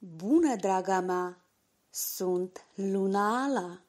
Bună, draga mea! Sunt Luna Ala.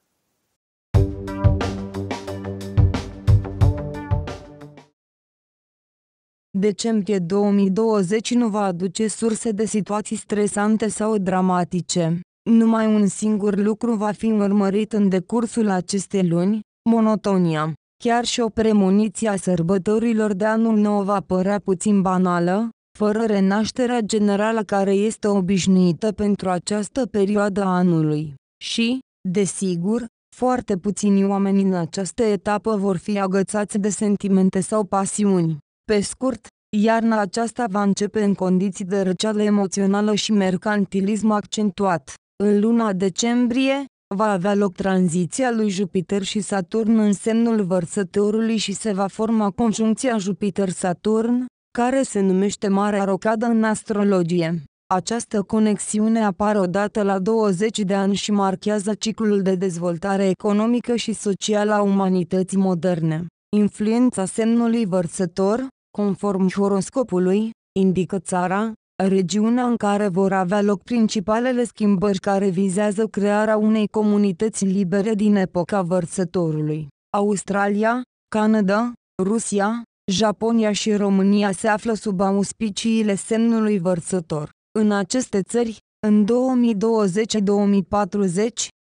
Decembrie 2020 nu va aduce surse de situații stresante sau dramatice. Numai un singur lucru va fi urmărit în decursul acestei luni, monotonia. Chiar și o premoniție a sărbătorilor de anul nou va părea puțin banală, fără renașterea generală care este obișnuită pentru această perioadă a anului. Și, desigur, foarte puțini oameni în această etapă vor fi agățați de sentimente sau pasiuni. Pe scurt, iarna aceasta va începe în condiții de răceală emoțională și mercantilism accentuat. În luna decembrie, va avea loc tranziția lui Jupiter și Saturn în semnul vărsătorului și se va forma conjuncția Jupiter-Saturn, care se numește Marea Rocadă în astrologie. Această conexiune apare odată la 20 de ani și marchează ciclul de dezvoltare economică și socială a umanității moderne. Influența semnului vărsător, conform horoscopului, indică țara, regiunea în care vor avea loc principalele schimbări care vizează crearea unei comunități libere din epoca vărsătorului. Australia, Canada, Rusia, Japonia și România se află sub auspiciile semnului vărsător. În aceste țări, în 2020-2040,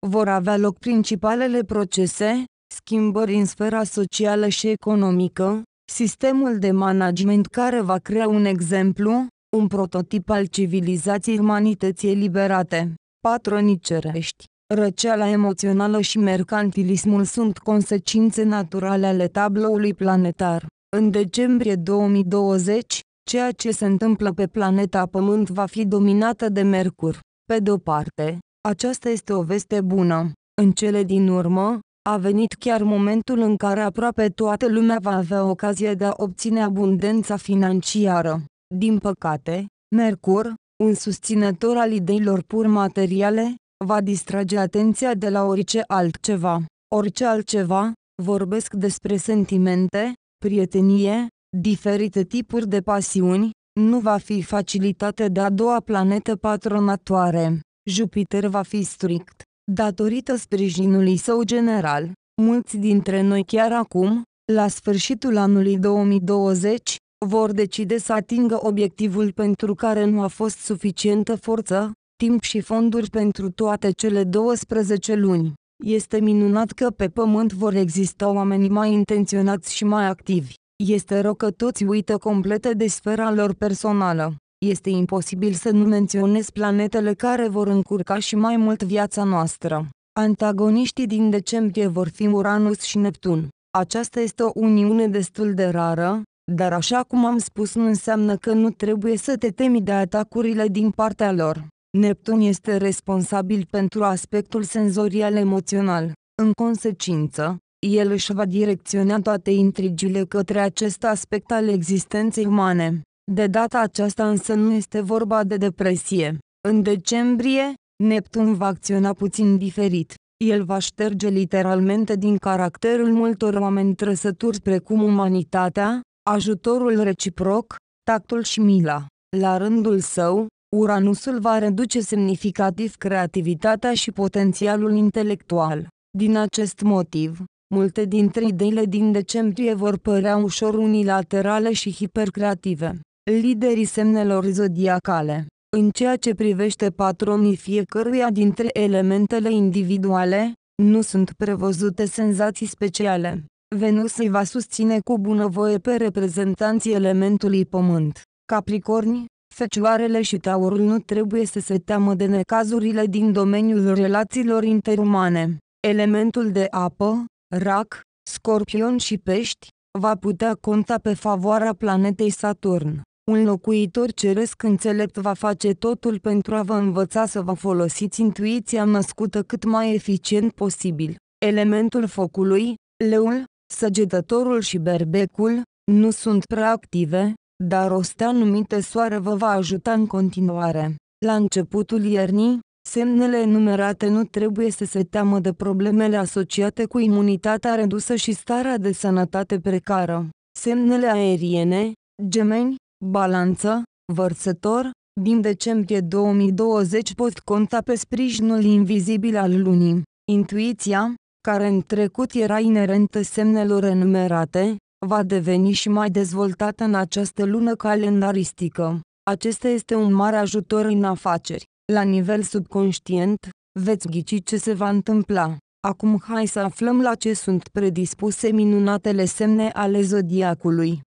vor avea loc principalele procese, schimbări în sfera socială și economică, sistemul de management care va crea un exemplu, un prototip al civilizației umanității eliberate. Patronii cerești, răceala emoțională și mercantilismul sunt consecințe naturale ale tabloului planetar. În decembrie 2020, ceea ce se întâmplă pe planeta Pământ va fi dominată de Mercur. Pe de-o parte, aceasta este o veste bună. În cele din urmă, a venit chiar momentul în care aproape toată lumea va avea ocazia de a obține abundența financiară. Din păcate, Mercur, un susținător al ideilor pur materiale, va distrage atenția de la orice altceva. Orice altceva, vorbesc despre sentimente, prietenie, diferite tipuri de pasiuni, nu va fi facilitate de a doua planetă patronatoare. Jupiter va fi strict. Datorită sprijinului său general, mulți dintre noi chiar acum, la sfârșitul anului 2020, vor decide să atingă obiectivul pentru care nu a fost suficientă forță, timp și fonduri pentru toate cele 12 luni. Este minunat că pe pământ vor exista oameni mai intenționați și mai activi. Este rău că toți uită complet de sfera lor personală. Este imposibil să nu menționez planetele care vor încurca și mai mult viața noastră. Antagoniștii din decembrie vor fi Uranus și Neptun. Aceasta este o uniune destul de rară, dar așa cum am spus nu înseamnă că nu trebuie să te temi de atacurile din partea lor. Neptun este responsabil pentru aspectul senzorial emoțional. În consecință, el își va direcționa toate intrigile către acest aspect al existenței umane. De data aceasta însă nu este vorba de depresie. În decembrie, Neptun va acționa puțin diferit. El va șterge literalmente din caracterul multor oameni trăsături precum umanitatea, ajutorul reciproc, tactul și mila. La rândul său, Uranusul va reduce semnificativ creativitatea și potențialul intelectual. Din acest motiv, multe dintre ideile din decembrie vor părea ușor unilaterale și hipercreative. Liderii semnelor zodiacale În ceea ce privește patronii fiecăruia dintre elementele individuale, nu sunt prevăzute senzații speciale. Venus îi va susține cu bunăvoie pe reprezentanții elementului pământ. Capricorni, Fecioarele și taurul nu trebuie să se teamă de necazurile din domeniul relațiilor interumane. Elementul de apă, rac, scorpion și pești, va putea conta pe favoarea planetei Saturn. Un locuitor ceresc înțelept va face totul pentru a vă învăța să vă folosiți intuiția născută cât mai eficient posibil. Elementul focului, leul, săgetătorul și berbecul, nu sunt prea active, dar o stea numită soare vă va ajuta în continuare. La începutul iernii, semnele enumerate nu trebuie să se teamă de problemele asociate cu imunitatea redusă și starea de sănătate precară. Semnele aeriene, gemeni, balanță, vărsător, Din decembrie 2020 pot conta pe sprijinul invizibil al lunii. Intuiția, care în trecut era inerentă semnelor enumerate, va deveni și mai dezvoltată în această lună calendaristică. Acesta este un mare ajutor în afaceri. La nivel subconștient, veți ghici ce se va întâmpla. Acum hai să aflăm la ce sunt predispuse minunatele semne ale zodiacului.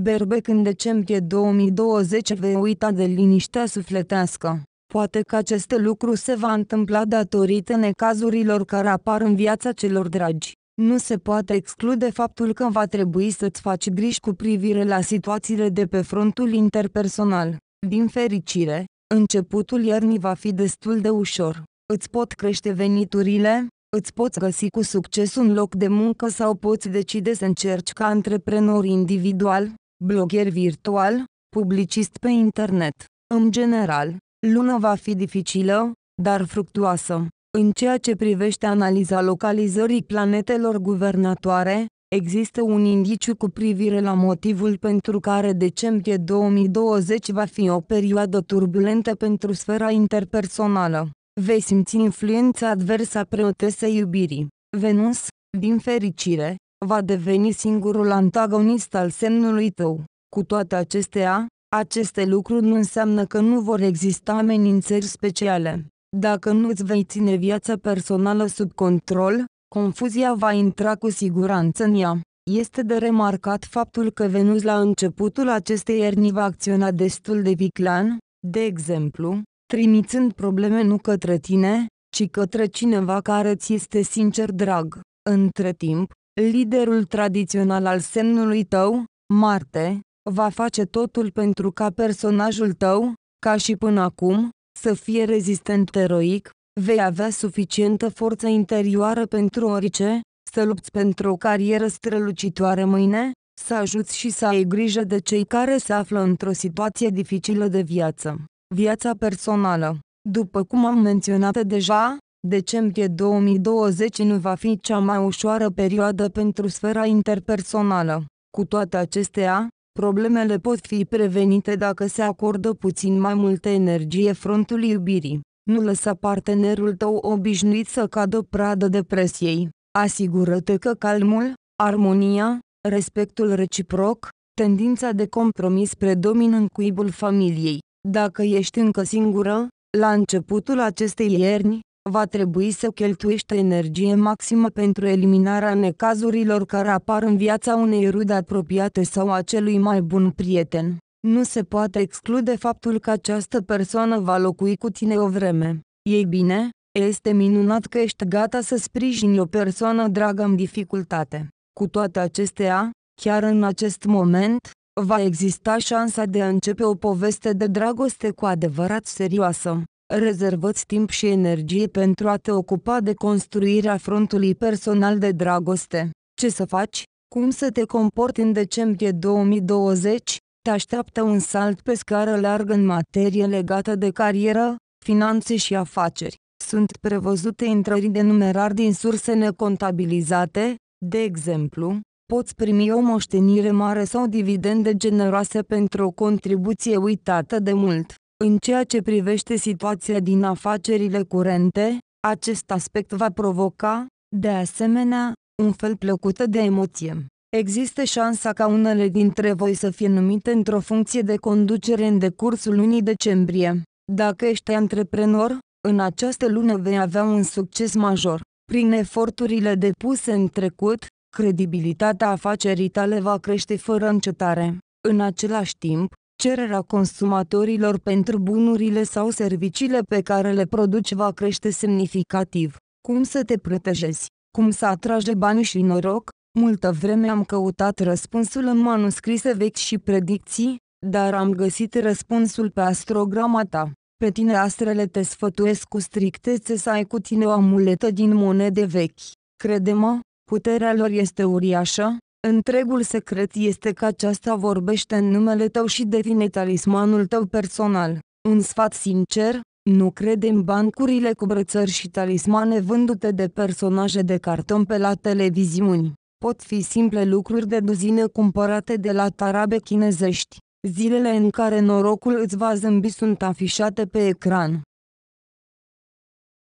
Berbec în decembrie 2020 vei uita de liniștea sufletească. Poate că acest lucru se va întâmpla datorită necazurilor care apar în viața celor dragi. Nu se poate exclude faptul că va trebui să-ți faci griji cu privire la situațiile de pe frontul interpersonal. Din fericire, începutul iernii va fi destul de ușor. Îți pot crește veniturile, îți poți găsi cu succes un loc de muncă sau poți decide să încerci ca antreprenor individual, blogger virtual, publicist pe internet. În general, luna va fi dificilă, dar fructuoasă. În ceea ce privește analiza localizării planetelor guvernatoare, există un indiciu cu privire la motivul pentru care decembrie 2020 va fi o perioadă turbulentă pentru sfera interpersonală. Vei simți influența adversă a preotesei iubirii. Venus, din fericire, va deveni singurul antagonist al semnului tău. Cu toate acestea, aceste lucruri nu înseamnă că nu vor exista amenințări speciale. Dacă nu îți vei ține viața personală sub control, confuzia va intra cu siguranță în ea. Este de remarcat faptul că Venus la începutul acestei ierni va acționa destul de viclan, de exemplu, trimițând probleme nu către tine, ci către cineva care ți este sincer drag. Între timp, liderul tradițional al semnului tău, Marte, va face totul pentru ca personajul tău, ca și până acum, să fie rezistent eroic, vei avea suficientă forță interioară pentru orice, să lupți pentru o carieră strălucitoare mâine, să ajuți și să ai grijă de cei care se află într-o situație dificilă de viață. Viața personală. După cum am menționat deja, decembrie 2020 nu va fi cea mai ușoară perioadă pentru sfera interpersonală. Cu toate acestea, Problemele pot fi prevenite dacă se acordă puțin mai multă energie frontului iubirii. Nu lăsa partenerul tău obișnuit să cadă pradă depresiei. Asigură-te că calmul, armonia, respectul reciproc, tendința de compromis predomină în cuibul familiei. Dacă ești încă singură, la începutul acestei ierni, va trebui să cheltuiești energie maximă pentru eliminarea necazurilor care apar în viața unei rude apropiate sau a celui mai bun prieten. Nu se poate exclude faptul că această persoană va locui cu tine o vreme. Ei bine, este minunat că ești gata să sprijini o persoană dragă în dificultate. Cu toate acestea, chiar în acest moment, va exista șansa de a începe o poveste de dragoste cu adevărat serioasă. Rezervăți timp și energie pentru a te ocupa de construirea frontului personal de dragoste. Ce să faci? Cum să te comporti în decembrie 2020? Te așteaptă un salt pe scară largă în materie legată de carieră, finanțe și afaceri. Sunt prevăzute intrări de numerar din surse necontabilizate, de exemplu, poți primi o moștenire mare sau dividende generoase pentru o contribuție uitată de mult. În ceea ce privește situația din afacerile curente, acest aspect va provoca, de asemenea, un fel plăcut de emoție. Există șansa ca unele dintre voi să fie numite într-o funcție de conducere în decursul lunii decembrie. Dacă ești antreprenor, în această lună vei avea un succes major. Prin eforturile depuse în trecut, credibilitatea afacerii tale va crește fără încetare. În același timp, Cererea consumatorilor pentru bunurile sau serviciile pe care le produci va crește semnificativ. Cum să te protejezi? Cum să atrage bani și noroc? Multă vreme am căutat răspunsul în manuscrise vechi și predicții, dar am găsit răspunsul pe astrograma ta. Pe tine astrele te sfătuiesc cu strictețe să ai cu tine o amuletă din monede vechi. Crede-mă, puterea lor este uriașă, Întregul secret este că aceasta vorbește în numele tău și devine talismanul tău personal. Un sfat sincer, nu crede în bancurile cu brățări și talismane vândute de personaje de carton pe la televiziuni. Pot fi simple lucruri de duzină cumpărate de la tarabe chinezești. Zilele în care norocul îți va zâmbi sunt afișate pe ecran.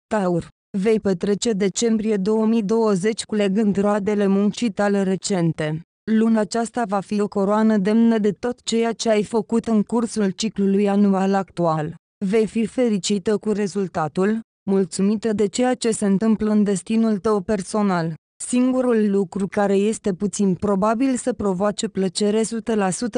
Taur. Vei petrece decembrie 2020 culegând roadele muncii tale recente. Luna aceasta va fi o coroană demnă de tot ceea ce ai făcut în cursul ciclului anual actual. Vei fi fericită cu rezultatul, mulțumită de ceea ce se întâmplă în destinul tău personal. Singurul lucru care este puțin probabil să provoace plăcere 100%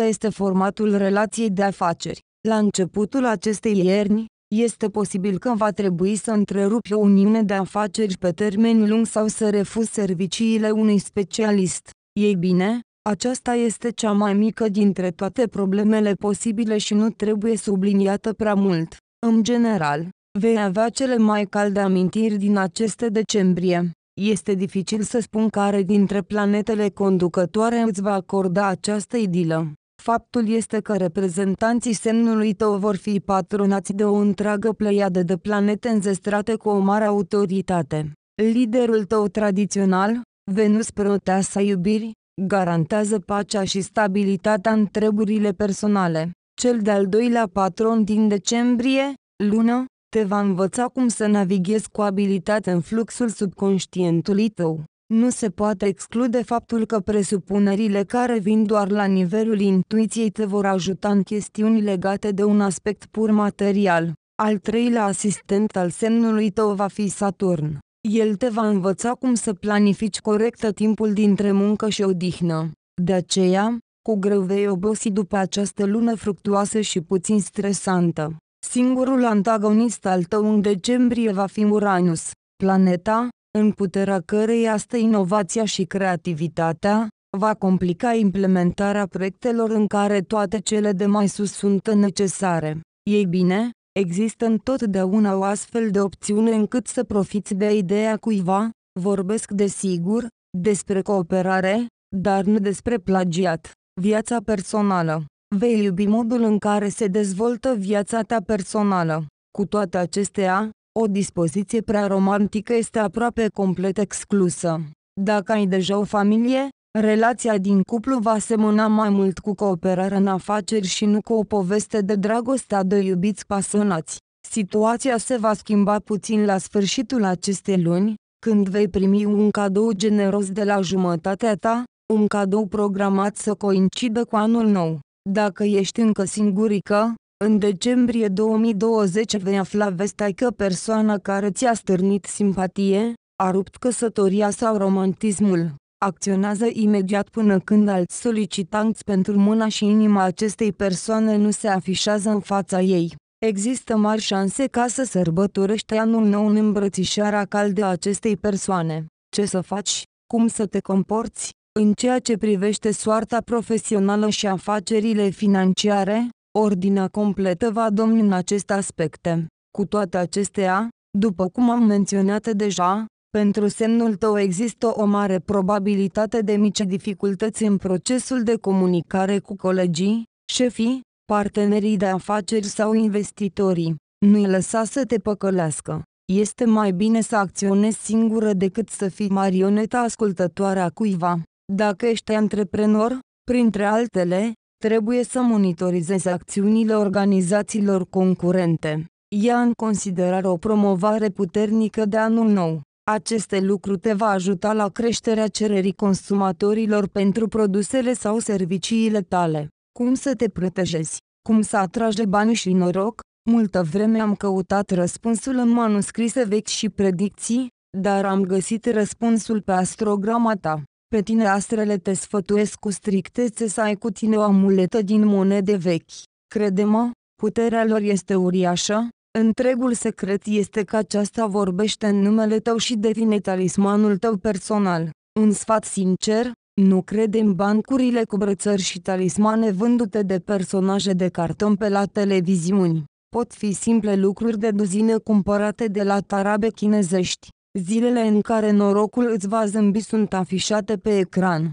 este formatul relației de afaceri. La începutul acestei ierni, este posibil că va trebui să întrerupi o uniune de afaceri pe termen lung sau să refuzi serviciile unui specialist. Ei bine, aceasta este cea mai mică dintre toate problemele posibile și nu trebuie subliniată prea mult. În general, vei avea cele mai calde amintiri din aceste decembrie. Este dificil să spun care dintre planetele conducătoare îți va acorda această idilă. Faptul este că reprezentanții semnului tău vor fi patronați de o întreagă pleiadă de planete înzestrate cu o mare autoritate. Liderul tău tradițional, Venus Proteasa iubiri, garantează pacea și stabilitatea în treburile personale. Cel de-al doilea patron din decembrie, lună, te va învăța cum să navighezi cu abilitate în fluxul subconștientului tău. Nu se poate exclude faptul că presupunerile care vin doar la nivelul intuiției te vor ajuta în chestiuni legate de un aspect pur material. Al treilea asistent al semnului tău va fi Saturn. El te va învăța cum să planifici corect timpul dintre muncă și odihnă. De aceea, cu greu vei obosi după această lună fructuoasă și puțin stresantă. Singurul antagonist al tău în decembrie va fi Uranus, planeta, în puterea căreia stă inovația și creativitatea, va complica implementarea proiectelor în care toate cele de mai sus sunt necesare. Ei bine, există întotdeauna o astfel de opțiune încât să profiți de ideea cuiva, vorbesc de sigur, despre cooperare, dar nu despre plagiat. Viața personală. Vei iubi modul în care se dezvoltă viața ta personală. Cu toate acestea, o dispoziție prea romantică este aproape complet exclusă. Dacă ai deja o familie, relația din cuplu va semăna mai mult cu cooperarea în afaceri și nu cu o poveste de dragoste a de iubiți pasionați. Situația se va schimba puțin la sfârșitul acestei luni, când vei primi un cadou generos de la jumătatea ta, un cadou programat să coincidă cu anul nou. Dacă ești încă singurică, în decembrie 2020 vei afla vestea că persoana care ți-a stârnit simpatie, a rupt căsătoria sau romantismul, acționează imediat până când alți solicitanți pentru mâna și inima acestei persoane nu se afișează în fața ei. Există mari șanse ca să sărbătorești anul nou în îmbrățișarea caldă a acestei persoane. Ce să faci? Cum să te comporți? În ceea ce privește soarta profesională și afacerile financiare, ordinea completă va domni în aceste aspecte. Cu toate acestea, după cum am menționat deja, pentru semnul tău există o mare probabilitate de mici dificultăți în procesul de comunicare cu colegii, șefii, partenerii de afaceri sau investitorii. Nu-i lăsa să te păcălească. Este mai bine să acționezi singură decât să fii marioneta ascultătoare a cuiva. Dacă ești antreprenor, printre altele, trebuie să monitorizezi acțiunile organizațiilor concurente. Ia în considerare o promovare puternică de anul nou. Aceste lucru te va ajuta la creșterea cererii consumatorilor pentru produsele sau serviciile tale. Cum să te protejezi? Cum să atragi bani și noroc? Multă vreme am căutat răspunsul în manuscrise vechi și predicții, dar am găsit răspunsul pe astrograma ta. Pe tine astrele te sfătuiesc cu strictețe să ai cu tine o amuletă din monede vechi. Crede-mă, puterea lor este uriașă, întregul secret este că aceasta vorbește în numele tău și devine talismanul tău personal. Un sfat sincer, nu crede în bancurile cu brățări și talismane vândute de personaje de carton pe la televiziuni. Pot fi simple lucruri de duzină cumpărate de la tarabe chinezești. Zilele în care norocul îți va zâmbi sunt afișate pe ecran.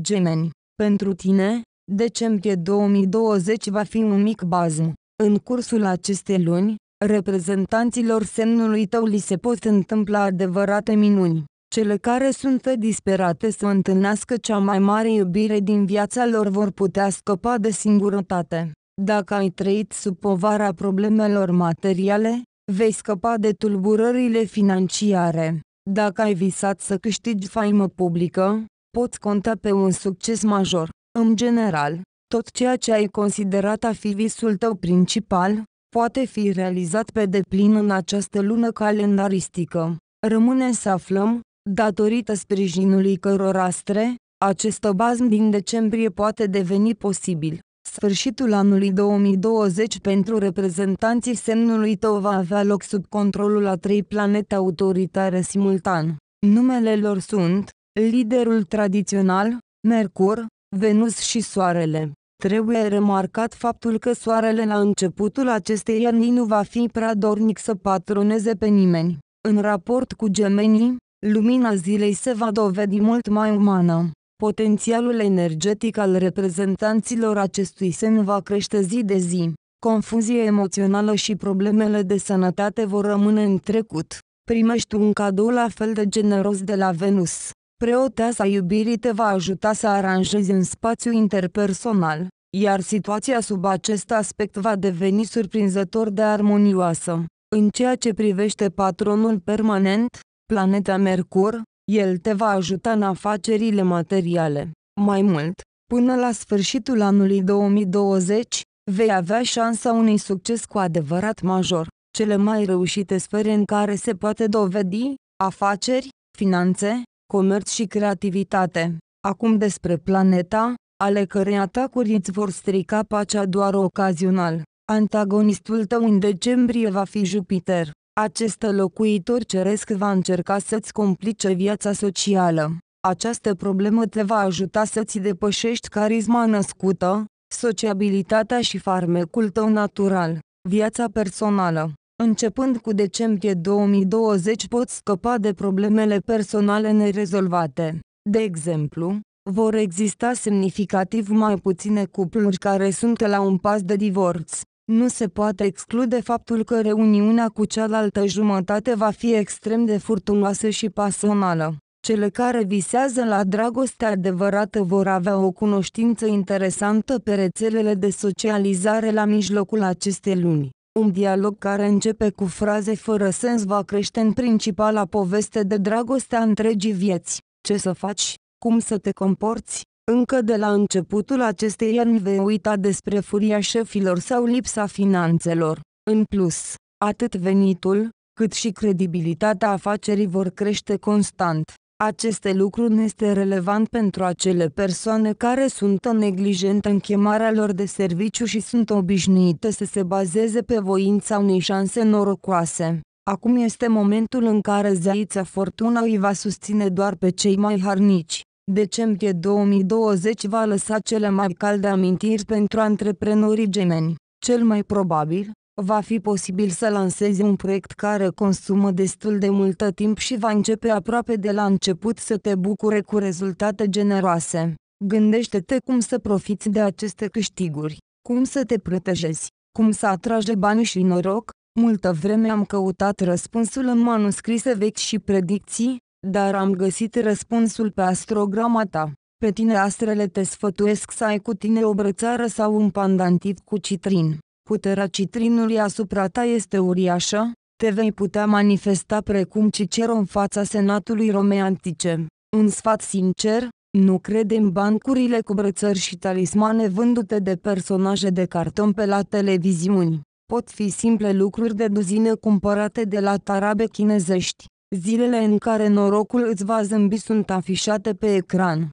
Gemeni. Pentru tine, decembrie 2020 va fi un mic bazm. În cursul acestei luni, reprezentanților semnului tău li se pot întâmpla adevărate minuni. Cele care sunt disperate să întâlnească cea mai mare iubire din viața lor vor putea scăpa de singurătate. Dacă ai trăit sub povara problemelor materiale, vei scăpa de tulburările financiare. Dacă ai visat să câștigi faimă publică, poți conta pe un succes major. În general, tot ceea ce ai considerat a fi visul tău principal, poate fi realizat pe deplin în această lună calendaristică. Rămâne să aflăm, datorită sprijinului cărorastre, acest bazm din decembrie poate deveni posibil. Sfârșitul anului 2020 pentru reprezentanții semnului tău va avea loc sub controlul a trei planete autoritare simultan. Numele lor sunt, liderul tradițional, Mercur, Venus și Soarele. Trebuie remarcat faptul că Soarele la începutul acestei ani nu va fi prea dornic să patroneze pe nimeni. În raport cu gemenii, lumina zilei se va dovedi mult mai umană. Potențialul energetic al reprezentanților acestui semn va crește zi de zi. Confuzie emoțională și problemele de sănătate vor rămâne în trecut. Primești un cadou la fel de generos de la Venus. Preoteasa iubirii te va ajuta să aranjezi în spațiu interpersonal, iar situația sub acest aspect va deveni surprinzător de armonioasă. În ceea ce privește patronul permanent, planeta Mercur, el te va ajuta în afacerile materiale. Mai mult, până la sfârșitul anului 2020, vei avea șansa unui succes cu adevărat major. Cele mai reușite sfere în care se poate dovedi, afaceri, finanțe, comerț și creativitate. Acum despre planeta, ale cărei atacuri îți vor strica pacea doar ocazional. Antagonistul tău în decembrie va fi Jupiter. Acest locuitor ceresc va încerca să-ți complice viața socială. Această problemă te va ajuta să-ți depășești carisma născută, sociabilitatea și farmecul tău natural, viața personală. Începând cu decembrie 2020 poți scăpa de problemele personale nerezolvate. De exemplu, vor exista semnificativ mai puține cupluri care sunt la un pas de divorț. Nu se poate exclude faptul că reuniunea cu cealaltă jumătate va fi extrem de furtunoasă și pasională. Cele care visează la dragoste adevărată vor avea o cunoștință interesantă pe rețelele de socializare la mijlocul acestei luni. Un dialog care începe cu fraze fără sens va crește în principala poveste de dragoste a întregii vieți. Ce să faci? Cum să te comporți? Încă de la începutul acestei ani vei uita despre furia șefilor sau lipsa finanțelor. În plus, atât venitul, cât și credibilitatea afacerii vor crește constant. Aceste lucruri nu este relevant pentru acele persoane care sunt neglijente în chemarea lor de serviciu și sunt obișnuite să se bazeze pe voința unei șanse norocoase. Acum este momentul în care zeița fortuna îi va susține doar pe cei mai harnici. Decembrie 2020 va lăsa cele mai calde amintiri pentru antreprenorii gemeni. Cel mai probabil, va fi posibil să lansezi un proiect care consumă destul de multă timp și va începe aproape de la început să te bucure cu rezultate generoase. Gândește-te cum să profiți de aceste câștiguri, cum să te protejezi, cum să atragi bani și noroc. Multă vreme am căutat răspunsul în manuscrise vechi și predicții, dar am găsit răspunsul pe astrograma ta. Pe tine astrele te sfătuiesc să ai cu tine o brățară sau un pandantiv cu citrin. Puterea citrinului asupra ta este uriașă, te vei putea manifesta precum Cicero în fața senatului romeantice. Un sfat sincer, nu crede în bancurile cu brățări și talismane vândute de personaje de carton pe la televiziuni. Pot fi simple lucruri de duzină cumpărate de la tarabe chinezești. Zilele în care norocul îți va zâmbi sunt afișate pe ecran.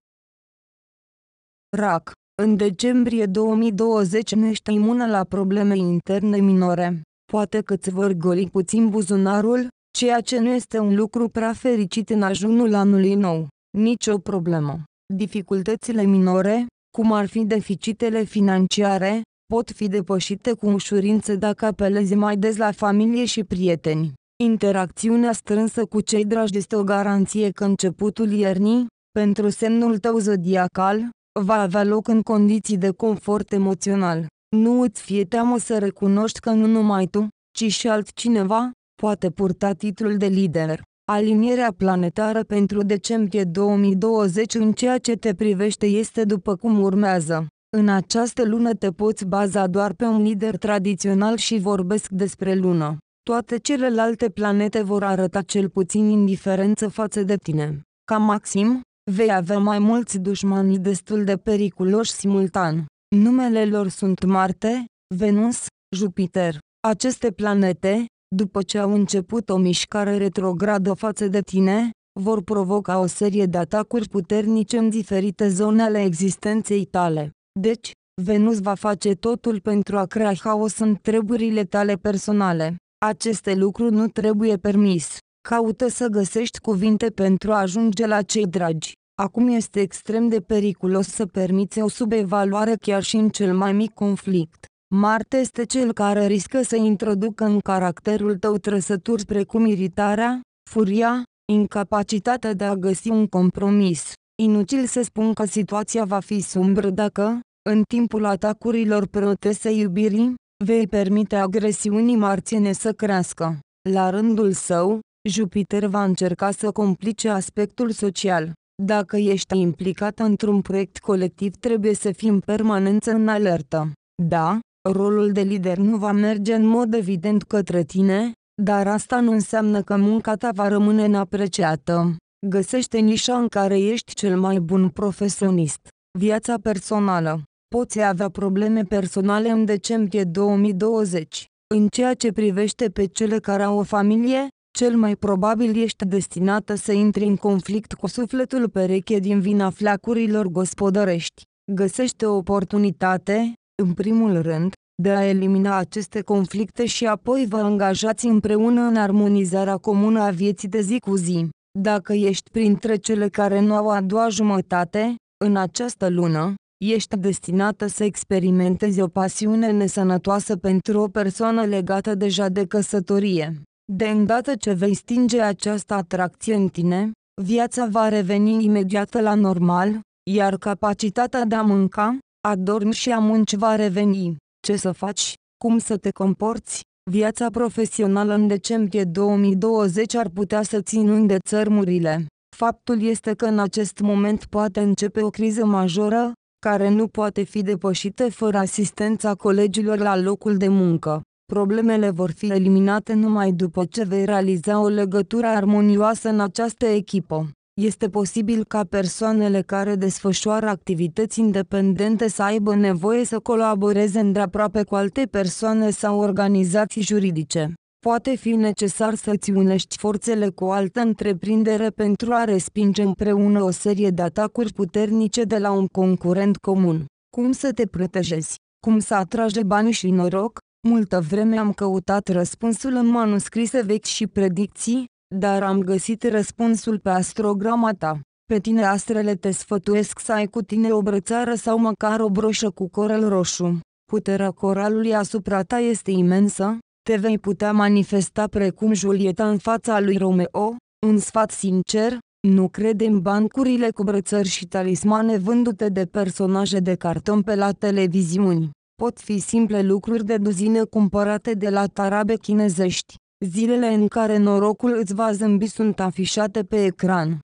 RAC în decembrie 2020 nu ești imună la probleme interne minore. Poate că îți vor goli puțin buzunarul, ceea ce nu este un lucru prea fericit în ajunul anului nou. Nici o problemă. Dificultățile minore, cum ar fi deficitele financiare, pot fi depășite cu ușurință dacă apelezi mai des la familie și prieteni. Interacțiunea strânsă cu cei dragi este o garanție că începutul iernii, pentru semnul tău zodiacal, va avea loc în condiții de confort emoțional. Nu îți fie teamă să recunoști că nu numai tu, ci și altcineva, poate purta titlul de lider. Alinierea planetară pentru decembrie 2020 în ceea ce te privește este după cum urmează. În această lună te poți baza doar pe un lider tradițional și vorbesc despre lună. Toate celelalte planete vor arăta cel puțin indiferență față de tine. Ca maxim, vei avea mai mulți dușmani destul de periculoși simultan. Numele lor sunt Marte, Venus, Jupiter. Aceste planete, după ce au început o mișcare retrogradă față de tine, vor provoca o serie de atacuri puternice în diferite zone ale existenței tale. Deci, Venus va face totul pentru a crea haos în treburile tale personale. Aceste lucruri nu trebuie permis. Caută să găsești cuvinte pentru a ajunge la cei dragi. Acum este extrem de periculos să permiți o subevaluare chiar și în cel mai mic conflict. Marte este cel care riscă să introducă în caracterul tău trăsături precum iritarea, furia, incapacitatea de a găsi un compromis. Inutil să spun că situația va fi sumbră dacă, în timpul atacurilor protese iubirii, vei permite agresiunii marțiene să crească. La rândul său, Jupiter va încerca să complice aspectul social. Dacă ești implicat într-un proiect colectiv trebuie să fii în permanență în alertă. Da, rolul de lider nu va merge în mod evident către tine, dar asta nu înseamnă că munca ta va rămâne neapreciată. Găsește nișa în care ești cel mai bun profesionist. Viața personală. Poți avea probleme personale în decembrie 2020. În ceea ce privește pe cele care au o familie, cel mai probabil ești destinată să intri în conflict cu sufletul pereche din vina flacurilor gospodărești. Găsește o oportunitate, în primul rând, de a elimina aceste conflicte și apoi vă angajați împreună în armonizarea comună a vieții de zi cu zi. Dacă ești printre cele care nu au a doua jumătate, în această lună, ești destinată să experimentezi o pasiune nesănătoasă pentru o persoană legată deja de căsătorie. De îndată ce vei stinge această atracție în tine, viața va reveni imediat la normal, iar capacitatea de a mânca, a dormi și a munci va reveni. Ce să faci? Cum să te comporți? Viața profesională în decembrie 2020 ar putea să de țărmurile. Faptul este că în acest moment poate începe o criză majoră, care nu poate fi depășită fără asistența colegilor la locul de muncă. Problemele vor fi eliminate numai după ce vei realiza o legătură armonioasă în această echipă. Este posibil ca persoanele care desfășoară activități independente să aibă nevoie să colaboreze îndeaproape cu alte persoane sau organizații juridice. Poate fi necesar să-ți unești forțele cu o altă întreprindere pentru a respinge împreună o serie de atacuri puternice de la un concurent comun. Cum să te protejezi? Cum să atragi bani și noroc? Multă vreme am căutat răspunsul în manuscrise vechi și predicții, dar am găsit răspunsul pe astrograma ta. Pe tine astrele te sfătuiesc să ai cu tine o brățară sau măcar o broșă cu corel roșu. Puterea coralului asupra ta este imensă, te vei putea manifesta precum Julieta în fața lui Romeo, un sfat sincer, nu crede în bancurile cu brățări și talismane vândute de personaje de carton pe la televiziuni. Pot fi simple lucruri de duzină cumpărate de la tarabe chinezești. Zilele în care norocul îți va zâmbi sunt afișate pe ecran.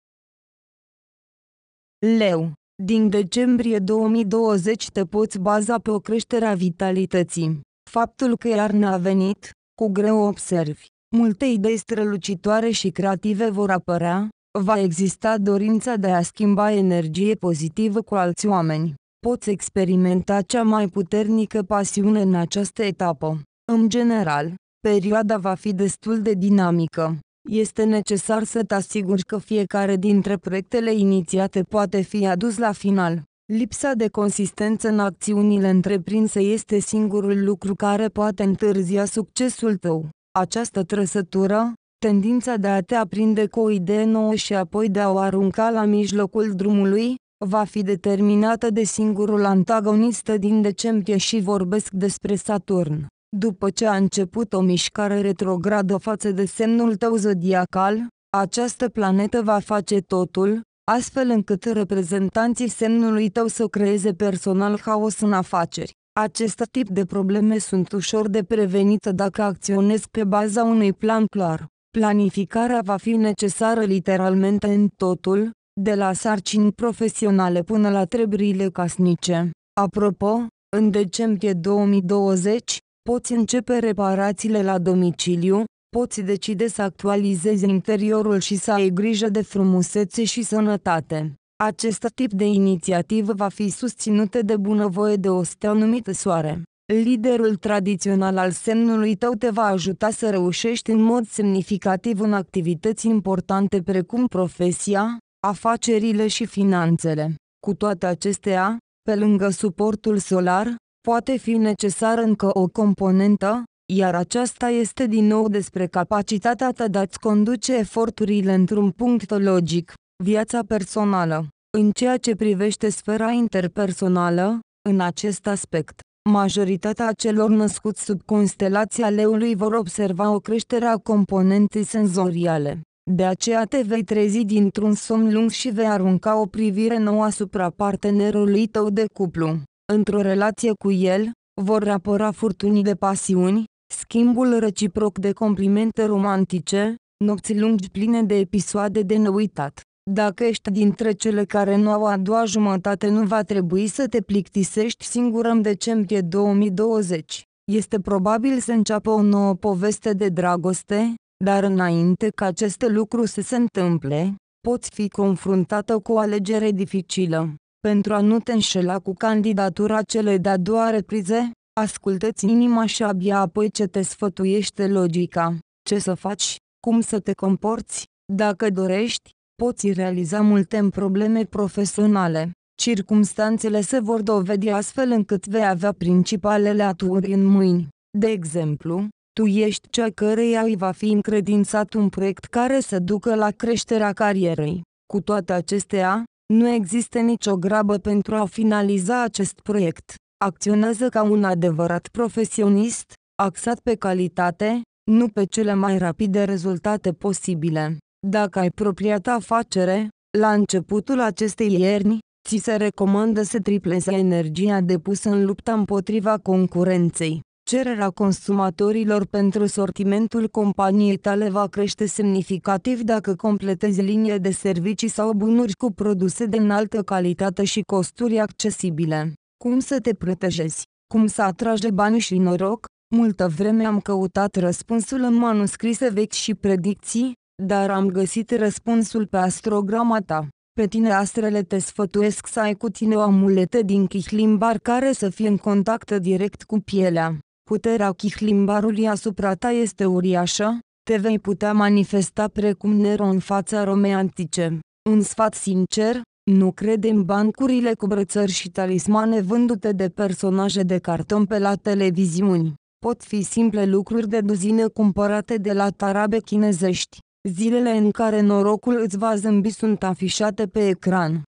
Leu. Din decembrie 2020 te poți baza pe o creștere a vitalității. Faptul că iarna a venit, cu greu observi. Multe idei strălucitoare și creative vor apărea, va exista dorința de a schimba energie pozitivă cu alți oameni. Poți experimenta cea mai puternică pasiune în această etapă. În general, perioada va fi destul de dinamică. Este necesar să te asiguri că fiecare dintre proiectele inițiate poate fi adus la final. Lipsa de consistență în acțiunile întreprinse este singurul lucru care poate întârzia succesul tău. Această trăsătură, tendința de a te aprinde cu o idee nouă și apoi de a o arunca la mijlocul drumului, va fi determinată de singurul antagonist din decembrie și vorbesc despre Saturn. După ce a început o mișcare retrogradă față de semnul tău zodiacal, această planetă va face totul, astfel încât reprezentanții semnului tău să creeze personal haos în afaceri. Acest tip de probleme sunt ușor de prevenit dacă acționezi pe baza unui plan clar. Planificarea va fi necesară literalmente în totul, de la sarcini profesionale până la treburile casnice. Apropo, în decembrie 2020, poți începe reparațiile la domiciliu, poți decide să actualizezi interiorul și să ai grijă de frumusețe și sănătate. Acest tip de inițiativă va fi susținută de bunăvoie de o stea numită Soare. Liderul tradițional al semnului tău te va ajuta să reușești în mod semnificativ în activități importante precum profesia, afacerile și finanțele. Cu toate acestea, pe lângă suportul solar, poate fi necesară încă o componentă, iar aceasta este din nou despre capacitatea ta de a-ți conduce eforturile într-un punct logic, viața personală. În ceea ce privește sfera interpersonală, în acest aspect, majoritatea celor născuți sub constelația leului vor observa o creștere a componentei senzoriale. De aceea te vei trezi dintr-un somn lung și vei arunca o privire nouă asupra partenerului tău de cuplu. Într-o relație cu el, vor apăra furtunii de pasiuni, schimbul reciproc de complimente romantice, nopți lungi pline de episoade de neuitat. Dacă ești dintre cele care nu au a doua jumătate nu va trebui să te plictisești singur în decembrie 2020. Este probabil să înceapă o nouă poveste de dragoste, dar înainte ca aceste lucruri să se întâmple, poți fi confruntată cu o alegere dificilă. Pentru a nu te înșela cu candidatura celei de-a doua reprize, ascultă-ți inima și abia apoi ce te sfătuiește logica. Ce să faci, cum să te comporți, dacă dorești, poți realiza multe în probleme profesionale. Circumstanțele se vor dovedi astfel încât vei avea principalele aturi în mâini. De exemplu, tu ești cea căreia îi va fi încredințat un proiect care să ducă la creșterea carierei. Cu toate acestea, nu există nicio grabă pentru a finaliza acest proiect. Acționează ca un adevărat profesionist, axat pe calitate, nu pe cele mai rapide rezultate posibile. Dacă ai propria ta afacere, la începutul acestei ierni, ți se recomandă să triplezi energia depusă în lupta împotriva concurenței. Cererea consumatorilor pentru sortimentul companiei tale va crește semnificativ dacă completezi linie de servicii sau bunuri cu produse de înaltă calitate și costuri accesibile. Cum să te protejezi? Cum să atragi bani și noroc? Multă vreme am căutat răspunsul în manuscrise vechi și predicții, dar am găsit răspunsul pe astrograma ta. Pe tine astrele te sfătuiesc să ai cu tine o amuletă din chihlimbar care să fie în contact direct cu pielea. Puterea chihlimbarului asupra ta este uriașă, te vei putea manifesta precum Nero în fața Romei antice. Un sfat sincer, nu crede în bancurile cu brățări și talismane vândute de personaje de carton pe la televiziuni. Pot fi simple lucruri de duzină cumpărate de la tarabe chinezești. Zilele în care norocul îți va zâmbi sunt afișate pe ecran.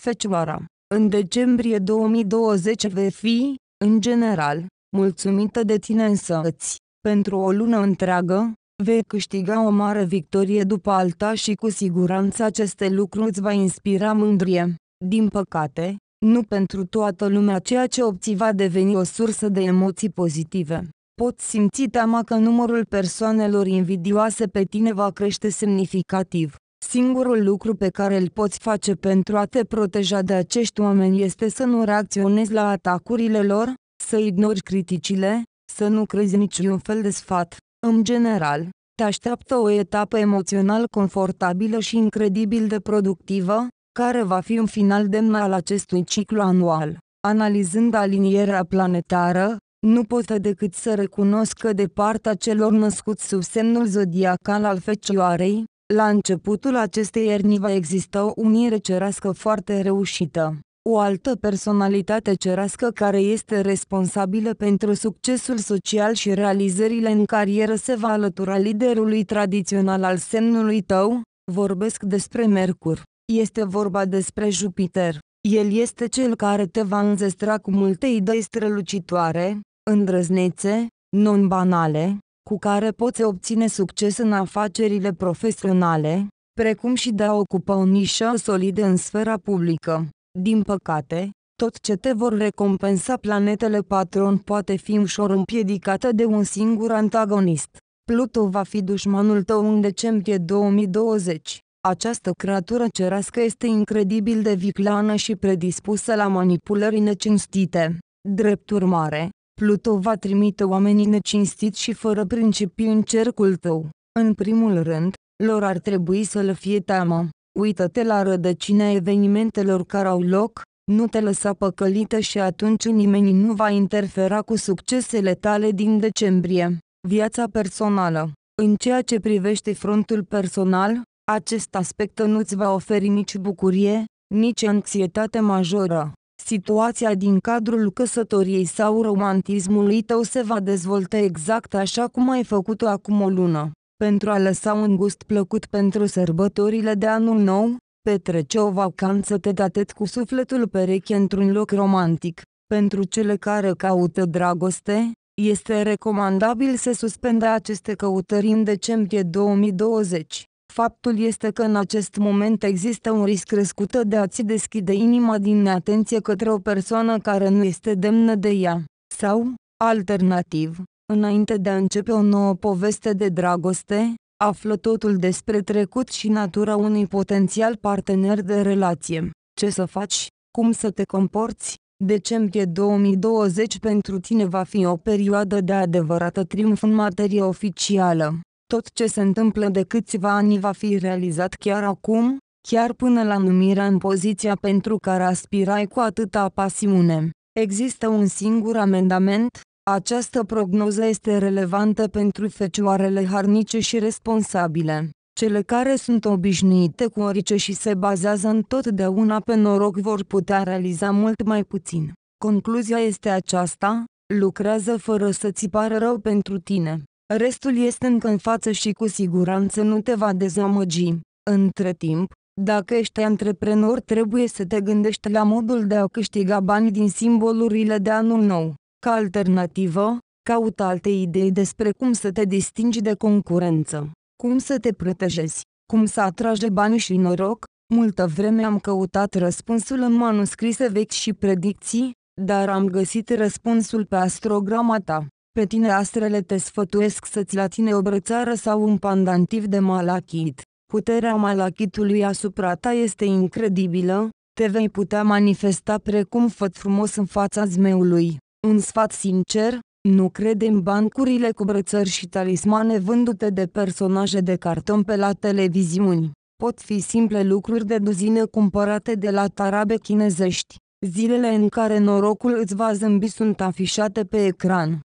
Fecioara În decembrie 2020 vei fi, în general, mulțumită de tine însă îți, pentru o lună întreagă, vei câștiga o mare victorie după alta și cu siguranță aceste lucruri îți va inspira mândrie. Din păcate, nu pentru toată lumea ceea ce obții va deveni o sursă de emoții pozitive. Poți simți teama că numărul persoanelor invidioase pe tine va crește semnificativ. Singurul lucru pe care îl poți face pentru a te proteja de acești oameni este să nu reacționezi la atacurile lor, să ignori criticile, să nu crezi niciun fel de sfat. În general, te așteaptă o etapă emoțional confortabilă și incredibil de productivă, care va fi un final demn al acestui ciclu anual. Analizând alinierea planetară, nu pot decât să recunosc că de partea celor născuți sub semnul zodiacal al Fecioarei, la începutul acestei ierni va exista o unire cerească foarte reușită. O altă personalitate cerească care este responsabilă pentru succesul social și realizările în carieră se va alătura liderului tradițional al semnului tău, vorbesc despre Mercur. Este vorba despre Jupiter. El este cel care te va înzestra cu multe idei strălucitoare, îndrăznețe, non-banale, cu care poți obține succes în afacerile profesionale, precum și de a ocupa o nișă solidă în sfera publică. Din păcate, tot ce te vor recompensa planetele patron poate fi ușor împiedicată de un singur antagonist. Pluto va fi dușmanul tău în decembrie 2020. Această creatură cerească este incredibil de vicleană și predispusă la manipulări necinstite. Drept urmare, Pluto va trimite oamenii necinstiți și fără principii în cercul tău. În primul rând, lor ar trebui să le fie teamă. Uită-te la rădăcina evenimentelor care au loc, nu te lăsa păcălită și atunci nimeni nu va interfera cu succesele tale din decembrie. Viața personală În ceea ce privește frontul personal, acest aspect nu-ți va oferi nici bucurie, nici anxietate majoră. Situația din cadrul căsătoriei sau romantismului tău se va dezvolta exact așa cum ai făcut-o acum o lună. Pentru a lăsa un gust plăcut pentru sărbătorile de anul nou, petrece o vacanță tet cu sufletul pereche într-un loc romantic. Pentru cele care caută dragoste, este recomandabil să suspende aceste căutări în decembrie 2020. Faptul este că în acest moment există un risc crescut de a-ți deschide inima din neatenție către o persoană care nu este demnă de ea. Sau, alternativ, înainte de a începe o nouă poveste de dragoste, află totul despre trecut și natura unui potențial partener de relație. Ce să faci? Cum să te comporți? Decembrie 2020 pentru tine va fi o perioadă de adevărată triumf în materie oficială. Tot ce se întâmplă de câțiva ani va fi realizat chiar acum, chiar până la numirea în poziția pentru care aspirai cu atâta pasiune. Există un singur amendament, această prognoză este relevantă pentru fecioarele harnice și responsabile. Cele care sunt obișnuite cu orice și se bazează întotdeauna pe noroc vor putea realiza mult mai puțin. Concluzia este aceasta, lucrează fără să ți pară rău pentru tine. Restul este încă în față și cu siguranță nu te va dezamăgi. Între timp, dacă ești antreprenor trebuie să te gândești la modul de a câștiga bani din simbolurile de anul nou. Ca alternativă, caută alte idei despre cum să te distingi de concurență, cum să te protejezi, cum să atragi bani și noroc. Multă vreme am căutat răspunsul în manuscrise vechi și predicții, dar am găsit răspunsul pe astrograma ta. Pe tine astrele te sfătuiesc să-ți la tine o brățară sau un pandantiv de malachit. Puterea malachitului asupra ta este incredibilă, te vei putea manifesta precum făt frumos în fața zmeului. Un sfat sincer, nu crede în bancurile cu brățări și talismane vândute de personaje de carton pe la televiziuni. Pot fi simple lucruri de duzină cumpărate de la tarabe chinezești. Zilele în care norocul îți va zâmbi sunt afișate pe ecran.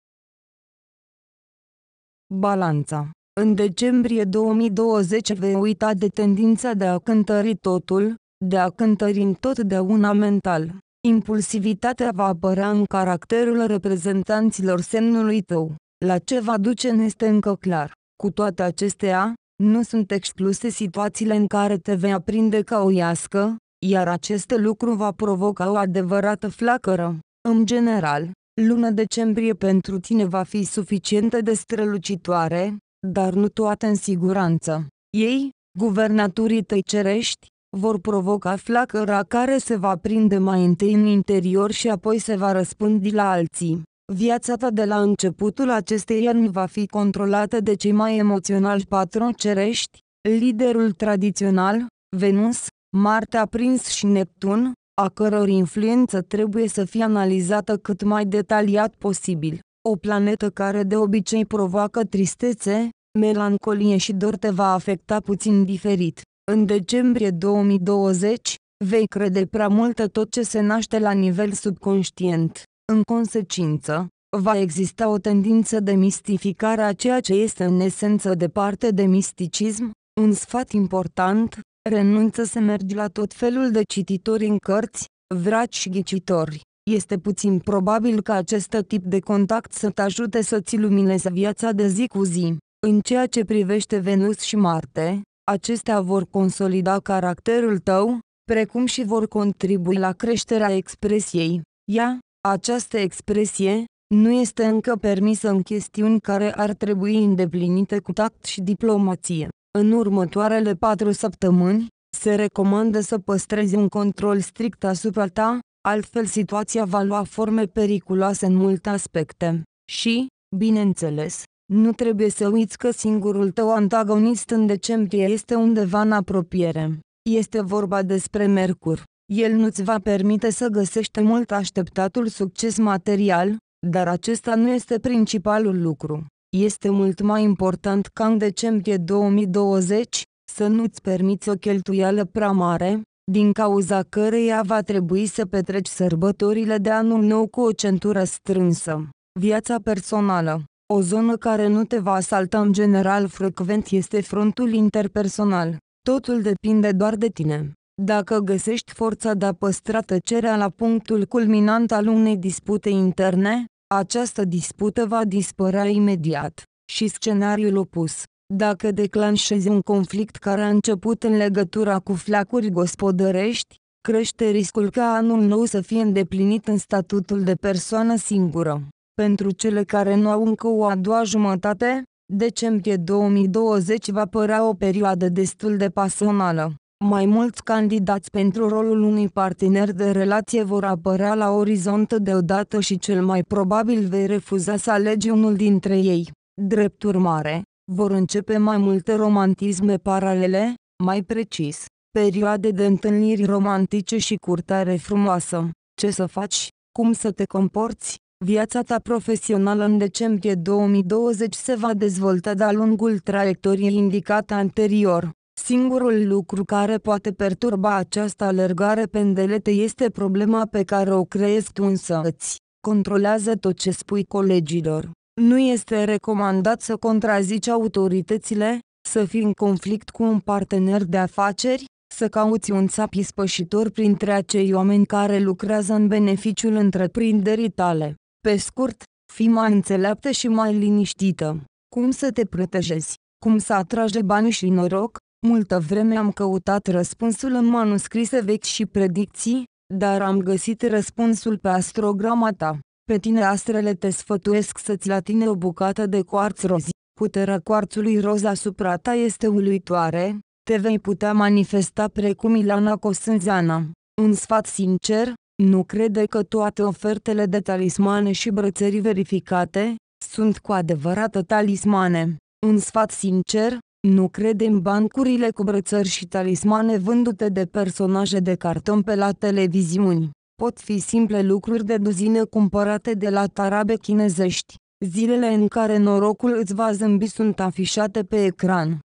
Balanța În decembrie 2020 vei uita de tendința de a cântări totul, de a cântări întotdeauna mental. Impulsivitatea va apărea în caracterul reprezentanților semnului tău. La ce va duce nu este încă clar. Cu toate acestea, nu sunt excluse situațiile în care te vei aprinde ca o iască, iar acest lucru va provoca o adevărată flacără. În general, luna decembrie pentru tine va fi suficientă de strălucitoare, dar nu toate în siguranță. Ei, guvernaturii tăi cerești, vor provoca flacăra care se va prinde mai întâi în interior și apoi se va răspândi la alții. Viața ta de la începutul acestei ani va fi controlată de cei mai emoționali patroni cerești, liderul tradițional, Venus, Marte aprins și Neptun, a căror influență trebuie să fie analizată cât mai detaliat posibil. O planetă care de obicei provoacă tristețe, melancolie și dor te va afecta puțin diferit. În decembrie 2020, vei crede prea mult tot ce se naște la nivel subconștient. În consecință, va exista o tendință de mistificare a ceea ce este în esență departe de misticism, un sfat important, renunță să mergi la tot felul de cititori în cărți, vraci și ghicitori. Este puțin probabil ca acest tip de contact să te ajute să-ți luminezi viața de zi cu zi. În ceea ce privește Venus și Marte, Acestea vor consolida caracterul tău, precum și vor contribui la creșterea expresiei. Ea, această expresie, nu este încă permisă în chestiuni care ar trebui îndeplinite cu tact și diplomație. În următoarele patru săptămâni, se recomandă să păstrezi un control strict asupra ta, altfel situația va lua forme periculoase în multe aspecte. Și, bineînțeles, Nu trebuie să uiți că singurul tău antagonist în decembrie este undeva în apropiere. Este vorba despre Mercur. El nu-ți va permite să găsești mult așteptatul succes material, dar acesta nu este principalul lucru. Este mult mai important ca în decembrie 2020 să nu-ți permiți o cheltuială prea mare, din cauza căreia va trebui să petreci sărbătorile de anul nou cu o centură strânsă. Viața personală o zonă care nu te va asalta în general frecvent este frontul interpersonal. Totul depinde doar de tine. Dacă găsești forța de a păstra tăcerea la punctul culminant al unei dispute interne, această dispută va dispărea imediat. Și scenariul opus. Dacă declanșezi un conflict care a început în legătura cu flacuri gospodărești, crește riscul ca anul nou să fie îndeplinit în statutul de persoană singură. Pentru cele care nu au încă o a doua jumătate, decembrie 2020 va părea o perioadă destul de pasională. Mai mulți candidați pentru rolul unui partener de relație vor apărea la orizont deodată și cel mai probabil vei refuza să alegi unul dintre ei. Drept urmare, vor începe mai multe romantisme paralele, mai precis, perioade de întâlniri romantice și curtare frumoasă. Ce să faci? Cum să te comporți? Viața ta profesională în decembrie 2020 se va dezvolta de-a lungul traiectoriei indicate anterior. Singurul lucru care poate perturba această alergare pendelete este problema pe care o creezi tu însă îți controlează tot ce spui colegilor. Nu este recomandat să contrazici autoritățile, să fii în conflict cu un partener de afaceri, să cauți un țap ispășitor printre acei oameni care lucrează în beneficiul întreprinderii tale. Pe scurt, fii mai înțeleaptă și mai liniștită. Cum să te protejezi? Cum să atragi bani și noroc? Multă vreme am căutat răspunsul în manuscrise vechi și predicții, dar am găsit răspunsul pe astrograma ta. Pe tine astrele te sfătuiesc să-ți latine o bucată de coarț roz. Puterea coarțului roz asupra ta este uluitoare, te vei putea manifesta precum Ilana Cosânzeana. Un sfat sincer, nu crede că toate ofertele de talismane și brățări verificate sunt cu adevărat talismane. Un sfat sincer, nu crede în bancurile cu brățări și talismane vândute de personaje de carton pe la televiziuni. Pot fi simple lucruri de duzină cumpărate de la tarabe chinezești. Zilele în care norocul îți va zâmbi sunt afișate pe ecran.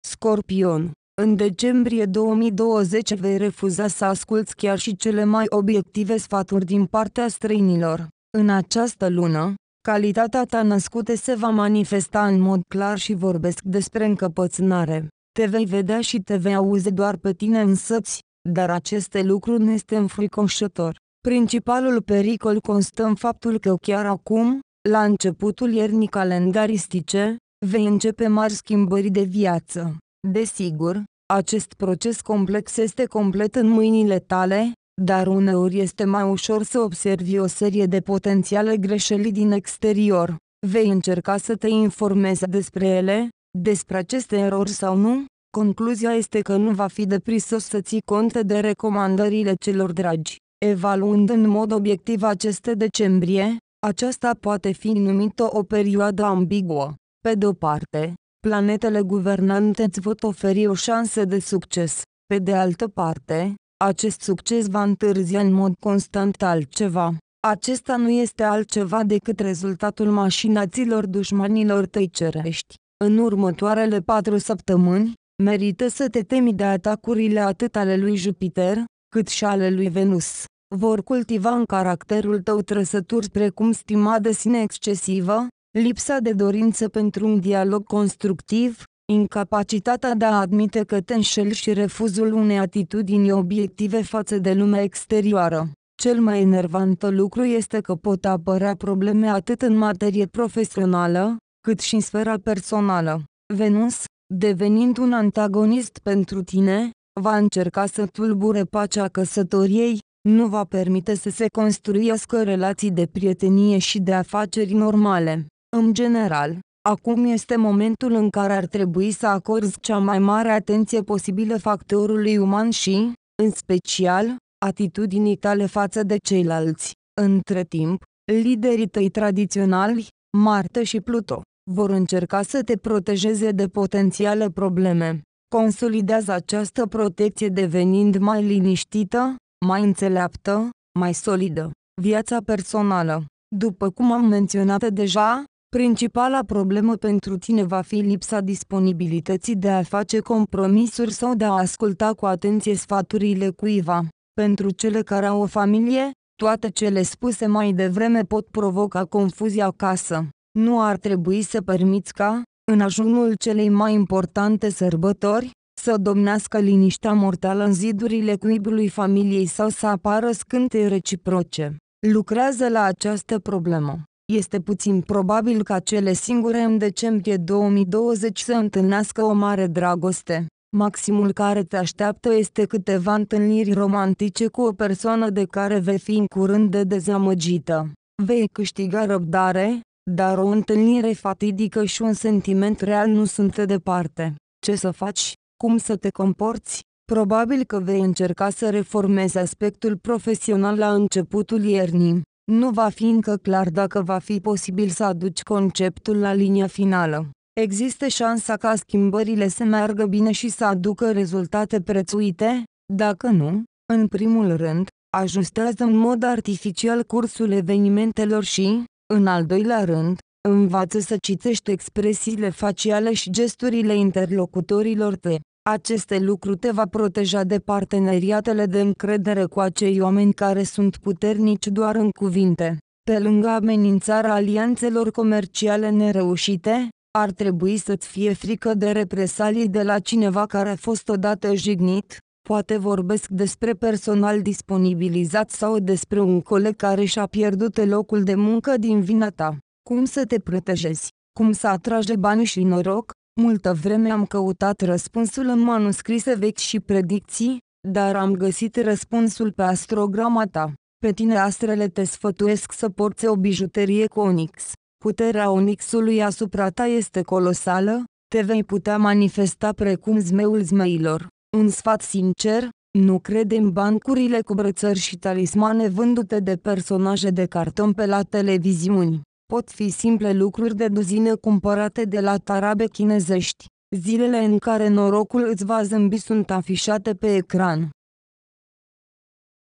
Scorpion în decembrie 2020 vei refuza să asculți chiar și cele mai obiective sfaturi din partea străinilor. În această lună, calitatea ta născută se va manifesta în mod clar și vorbesc despre încăpățânare. Te vei vedea și te vei auzi doar pe tine însăți, dar aceste lucruri nu este înfricoșător. Principalul pericol constă în faptul că chiar acum, la începutul iernii calendaristice, vei începe mari schimbări de viață. Desigur, acest proces complex este complet în mâinile tale, dar uneori este mai ușor să observi o serie de potențiale greșeli din exterior. Vei încerca să te informezi despre ele, despre aceste erori sau nu? Concluzia este că nu va fi de prisos să ții cont de recomandările celor dragi. Evaluând în mod obiectiv aceste decembrie, aceasta poate fi numită o perioadă ambiguă. Pe de o parte, planetele guvernante îți pot oferi o șansă de succes. Pe de altă parte, acest succes va întârzia în mod constant altceva. Acesta nu este altceva decât rezultatul mașinaților dușmanilor tăi cerești. În următoarele patru săptămâni, merită să te temi de atacurile atât ale lui Jupiter, cât și ale lui Venus. Vor cultiva în caracterul tău trăsături precum stima de sine excesivă, lipsa de dorință pentru un dialog constructiv, incapacitatea de a admite că te înșeli și refuzul unei atitudini obiective față de lumea exterioară. Cel mai enervant lucru este că pot apărea probleme atât în materie profesională, cât și în sfera personală. Venus, devenind un antagonist pentru tine, va încerca să tulbure pacea căsătoriei, nu va permite să se construiască relații de prietenie și de afaceri normale. În general, acum este momentul în care ar trebui să acorzi cea mai mare atenție posibilă factorului uman și, în special, atitudinii tale față de ceilalți. Între timp, liderii tăi tradiționali, Marte și Pluto, vor încerca să te protejeze de potențiale probleme. Consolidează această protecție devenind mai liniștită, mai înțeleaptă, mai solidă. Viața personală. După cum am menționat deja, principala problemă pentru tine va fi lipsa disponibilității de a face compromisuri sau de a asculta cu atenție sfaturile cuiva. Pentru cele care au o familie, toate cele spuse mai devreme pot provoca confuzie acasă. Nu ar trebui să permiți ca, în ajunul celei mai importante sărbători, să domnească liniștea mortală în zidurile cuibului familiei sau să apară scânte reciproce. Lucrează la această problemă. Este puțin probabil ca cele singure în decembrie 2020 să întâlnească o mare dragoste. Maximul care te așteaptă este câteva întâlniri romantice cu o persoană de care vei fi în curând de dezamăgită. Vei câștiga răbdare, dar o întâlnire fatidică și un sentiment real nu sunt departe. Ce să faci? Cum să te comporți? Probabil că vei încerca să reformezi aspectul profesional la începutul iernii. Nu va fi încă clar dacă va fi posibil să aduci conceptul la linia finală. Există șansa ca schimbările să meargă bine și să aducă rezultate prețuite? Dacă nu, în primul rând, ajustează în mod artificial cursul evenimentelor și, în al doilea rând, învață să citești expresiile faciale și gesturile interlocutorilor tăi. Aceste lucruri te va proteja de parteneriatele de încredere cu acei oameni care sunt puternici doar în cuvinte. Pe lângă amenințarea alianțelor comerciale nereușite, ar trebui să-ți fie frică de represalii de la cineva care a fost odată jignit, poate vorbesc despre personal disponibilizat sau despre un coleg care și-a pierdut locul de muncă din vina ta. Cum să te protejezi? Cum să atragi bani și noroc? Multă vreme am căutat răspunsul în manuscrise vechi și predicții, dar am găsit răspunsul pe astrograma ta. Pe tine astrele te sfătuiesc să porți o bijuterie cu onix. Puterea onixului asupra ta este colosală, te vei putea manifesta precum zmeul zmeilor. Un sfat sincer, nu crede în bancurile cu brățări și talismane vândute de personaje de carton pe la televiziuni. Pot fi simple lucruri de duzină cumpărate de la tarabe chinezești. Zilele în care norocul îți va zâmbi sunt afișate pe ecran.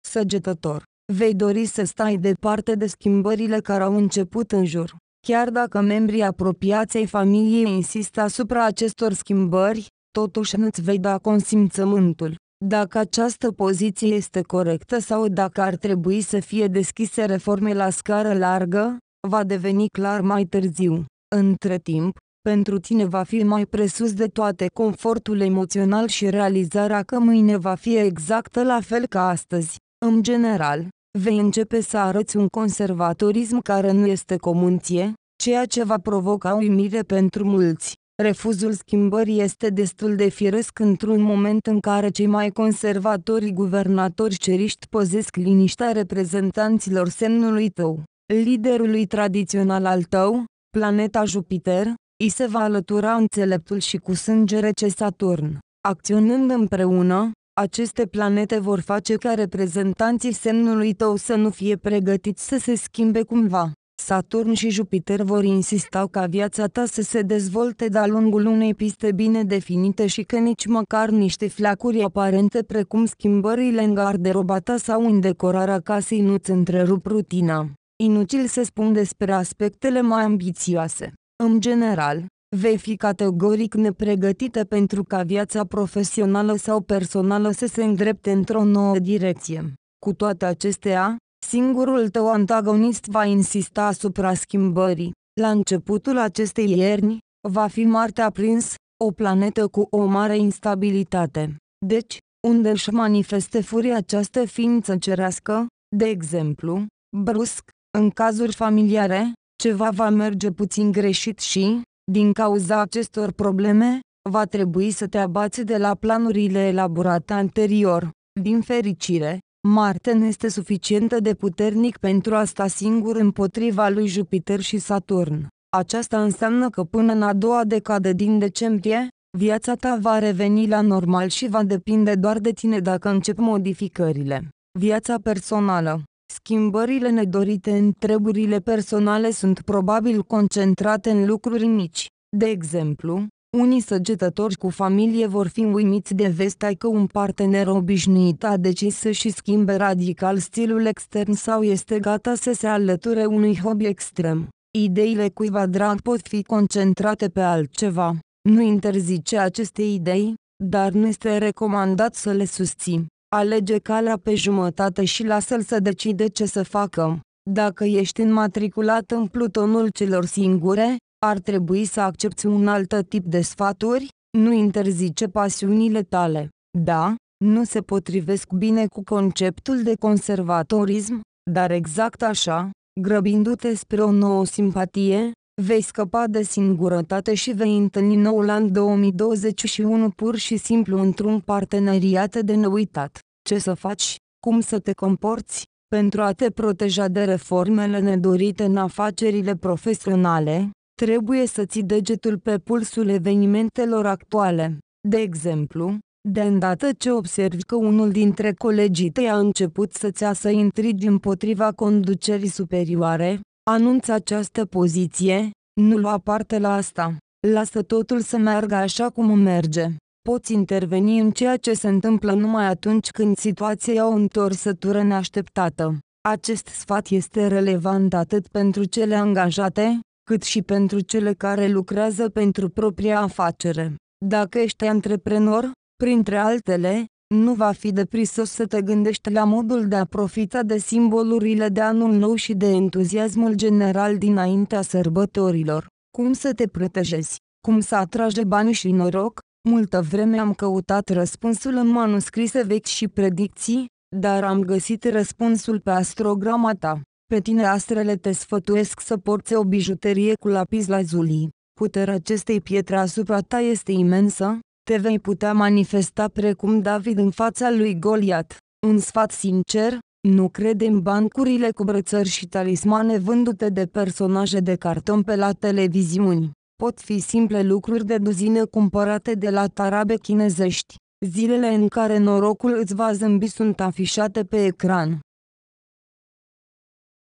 Săgetător. Vei dori să stai departe de schimbările care au început în jur. Chiar dacă membrii apropiați ai familiei insistă asupra acestor schimbări, totuși nu-ți vei da consimțământul. Dacă această poziție este corectă sau dacă ar trebui să fie deschise reforme la scară largă, va deveni clar mai târziu. Între timp, pentru tine va fi mai presus de toate confortul emoțional și realizarea că mâine va fi exactă la fel ca astăzi. În general, vei începe să arăți un conservatorism care nu este comunție, ceea ce va provoca uimire pentru mulți. Refuzul schimbării este destul de firesc într-un moment în care cei mai conservatori guvernatori ceriști păzesc liniștea reprezentanților semnului tău liderului tradițional al tău, planeta Jupiter, îi se va alătura înțeleptul și cu sânge rece Saturn. Acționând împreună, aceste planete vor face ca reprezentanții semnului tău să nu fie pregătiți să se schimbe cumva. Saturn și Jupiter vor insista ca viața ta să se dezvolte de-a lungul unei piste bine definite și că nici măcar niște flacuri aparente precum schimbările în garderoba ta sau în decorarea casei nu-ți întrerup rutina. Inutil să spun despre aspectele mai ambițioase. În general, vei fi categoric nepregătită pentru ca viața profesională sau personală să se îndrepte într-o nouă direcție. Cu toate acestea, singurul tău antagonist va insista asupra schimbării. La începutul acestei ierni, va fi Marte aprins, o planetă cu o mare instabilitate. Deci, unde își manifeste furia această ființă cerească, de exemplu, brusc, în cazuri familiare, ceva va merge puțin greșit și, din cauza acestor probleme, va trebui să te abați de la planurile elaborate anterior. Din fericire, Marte nu este suficientă de puternic pentru a sta singur împotriva lui Jupiter și Saturn. Aceasta înseamnă că până în a doua decadă din decembrie, viața ta va reveni la normal și va depinde doar de tine dacă încep modificările. Viața personală Schimbările nedorite în treburile personale sunt probabil concentrate în lucruri mici. De exemplu, unii săgetători cu familie vor fi uimiți de vestea că un partener obișnuit a decis să-și schimbe radical stilul extern sau este gata să se alăture unui hobby extrem. Ideile cuiva drag pot fi concentrate pe altceva. Nu interzice aceste idei, dar nu este recomandat să le susții. Alege calea pe jumătate și lasă-l să decide ce să facă. Dacă ești înmatriculat în plutonul celor singure, ar trebui să accepti un alt tip de sfaturi, nu interzice pasiunile tale. Da, nu se potrivesc bine cu conceptul de conservatorism, dar exact așa, grăbindu-te spre o nouă simpatie, vei scăpa de singurătate și vei întâlni noul an 2021 pur și simplu într-un parteneriat de neuitat. Ce să faci, cum să te comporți, pentru a te proteja de reformele nedorite în afacerile profesionale, trebuie să ții degetul pe pulsul evenimentelor actuale. De exemplu, de îndată ce observi că unul dintre colegii tăi a început să-ți asă intrigi împotriva conducerii superioare, anunță această poziție, nu lua parte la asta. Lasă totul să meargă așa cum merge. Poți interveni în ceea ce se întâmplă numai atunci când situația e o întorsătură neașteptată. Acest sfat este relevant atât pentru cele angajate, cât și pentru cele care lucrează pentru propria afacere. Dacă ești antreprenor, printre altele, nu va fi de prisos să te gândești la modul de a profita de simbolurile de anul nou și de entuziasmul general dinaintea sărbătorilor. Cum să te protejezi? Cum să atragi bani și noroc? Multă vreme am căutat răspunsul în manuscrise vechi și predicții, dar am găsit răspunsul pe astrograma ta. Pe tine astrele te sfătuiesc să porți o bijuterie cu lapis lazuli. Puterea acestei pietre asupra ta este imensă, te vei putea manifesta precum David în fața lui Goliat. Un sfat sincer, nu crede în bancurile cu brățări și talismane vândute de personaje de carton pe la televiziuni. Pot fi simple lucruri de duzină cumpărate de la tarabe chinezești. Zilele în care norocul îți va zâmbi sunt afișate pe ecran.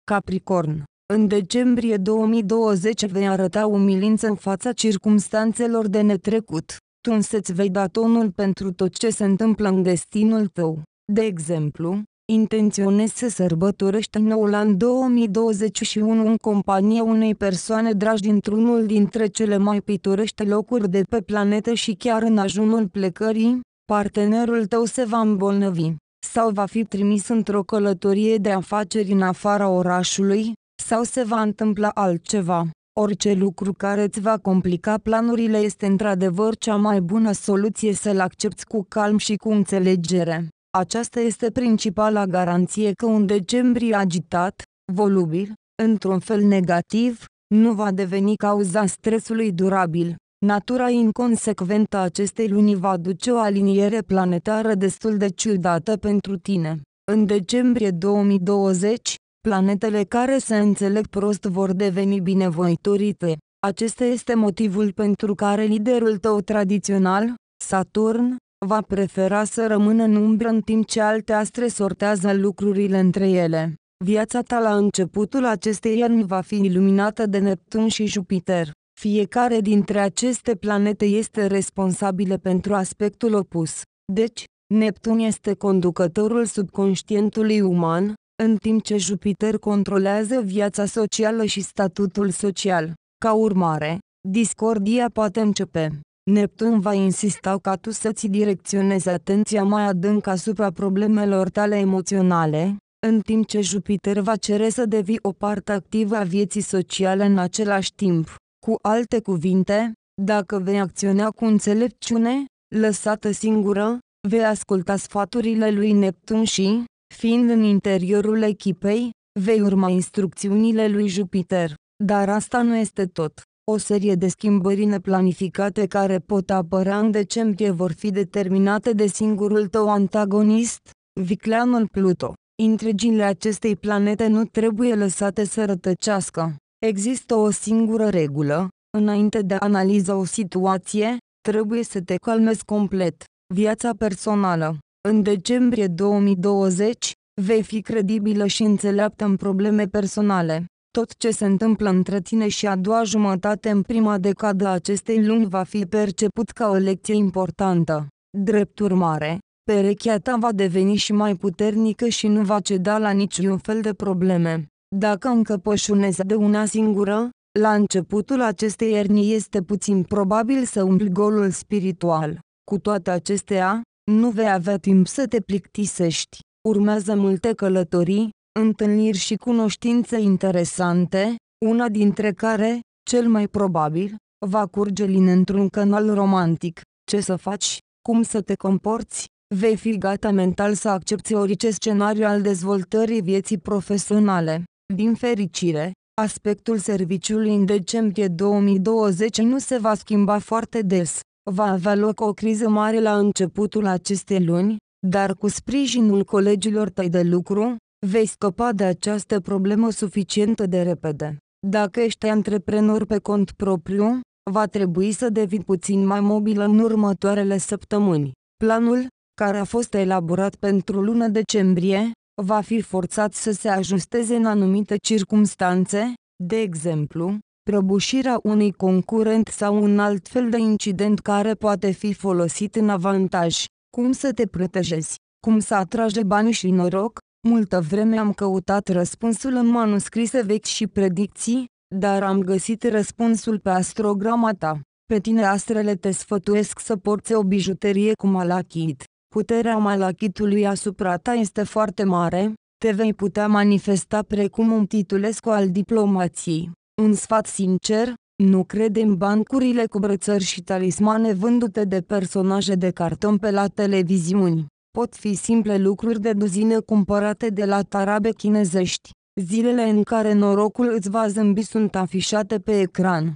Capricorn în decembrie 2020 vei arăta umilință în fața circumstanțelor de netrecut. Tu însă-ți vei da tonul pentru tot ce se întâmplă în destinul tău. De exemplu, intenționezi să sărbătorești noul an 2021 în compania unei persoane dragi dintr-unul dintre cele mai pitorești locuri de pe planetă și chiar în ajunul plecării, partenerul tău se va îmbolnăvi, sau va fi trimis într-o călătorie de afaceri în afara orașului, sau se va întâmpla altceva. Orice lucru care îți va complica planurile este într-adevăr cea mai bună soluție să-l accepti cu calm și cu înțelegere. Aceasta este principala garanție că un decembrie agitat, volubil, într-un fel negativ, nu va deveni cauza stresului durabil. Natura inconsecventă a acestei luni va duce o aliniere planetară destul de ciudată pentru tine. În decembrie 2020, planetele care se înțeleg prost vor deveni binevoitorite. Acesta este motivul pentru care liderul tău tradițional, Saturn, va prefera să rămână în umbră în timp ce alte astre sortează lucrurile între ele. Viața ta la începutul acestei ierni va fi iluminată de Neptun și Jupiter. Fiecare dintre aceste planete este responsabilă pentru aspectul opus. Deci, Neptun este conducătorul subconștientului uman, în timp ce Jupiter controlează viața socială și statutul social. Ca urmare, discordia poate începe. Neptun va insista ca tu să-ți direcționezi atenția mai adânc asupra problemelor tale emoționale, în timp ce Jupiter va cere să devii o parte activă a vieții sociale în același timp. Cu alte cuvinte, dacă vei acționa cu înțelepciune, lăsată singură, vei asculta sfaturile lui Neptun și, fiind în interiorul echipei, vei urma instrucțiunile lui Jupiter. Dar asta nu este tot. O serie de schimbări neplanificate care pot apărea în decembrie vor fi determinate de singurul tău antagonist, vicleanul Pluto. Intrigile acestei planete nu trebuie lăsate să rătăcească. Există o singură regulă, înainte de a analiza o situație, trebuie să te calmezi complet. Viața personală în decembrie 2020, Vei fi credibilă și înțeleaptă în probleme personale. Tot ce se întâmplă între tine și a doua jumătate în prima decadă a acestei luni va fi perceput ca o lecție importantă. Drept urmare, perechea ta va deveni și mai puternică și nu va ceda la niciun fel de probleme. Dacă încă pășunezi de una singură, la începutul acestei ierni este puțin probabil să umpli golul spiritual. Cu toate acestea, nu vei avea timp să te plictisești. Urmează multe călătorii, întâlniri și cunoștințe interesante, una dintre care, cel mai probabil, va curge lin într-un canal romantic. Ce să faci? Cum să te comporți? Vei fi gata mental să accepti orice scenariu al dezvoltării vieții profesionale. Din fericire, aspectul serviciului în decembrie 2020 nu se va schimba foarte des. Va avea loc o criză mare la începutul acestei luni, dar cu sprijinul colegilor tăi de lucru, vei scăpa de această problemă suficient de repede. Dacă ești antreprenor pe cont propriu, va trebui să devii puțin mai mobil în următoarele săptămâni. Planul, care a fost elaborat pentru luna decembrie, va fi forțat să se ajusteze în anumite circumstanțe, de exemplu, prăbușirea unui concurent sau un alt fel de incident care poate fi folosit în avantaj. Cum să te protejezi? Cum să atragi bani și noroc? Multă vreme am căutat răspunsul în manuscrise vechi și predicții, dar am găsit răspunsul pe astrograma ta. Pe tine astrele te sfătuiesc să porți o bijuterie cu malachit. Puterea malachitului asupra ta este foarte mare, te vei putea manifesta precum un titulescu al diplomației. Un sfat sincer, nu crede în bancurile cu brățări și talismane vândute de personaje de carton pe la televiziuni. Pot fi simple lucruri de duzină cumpărate de la tarabe chinezești. Zilele în care norocul îți va zâmbi sunt afișate pe ecran.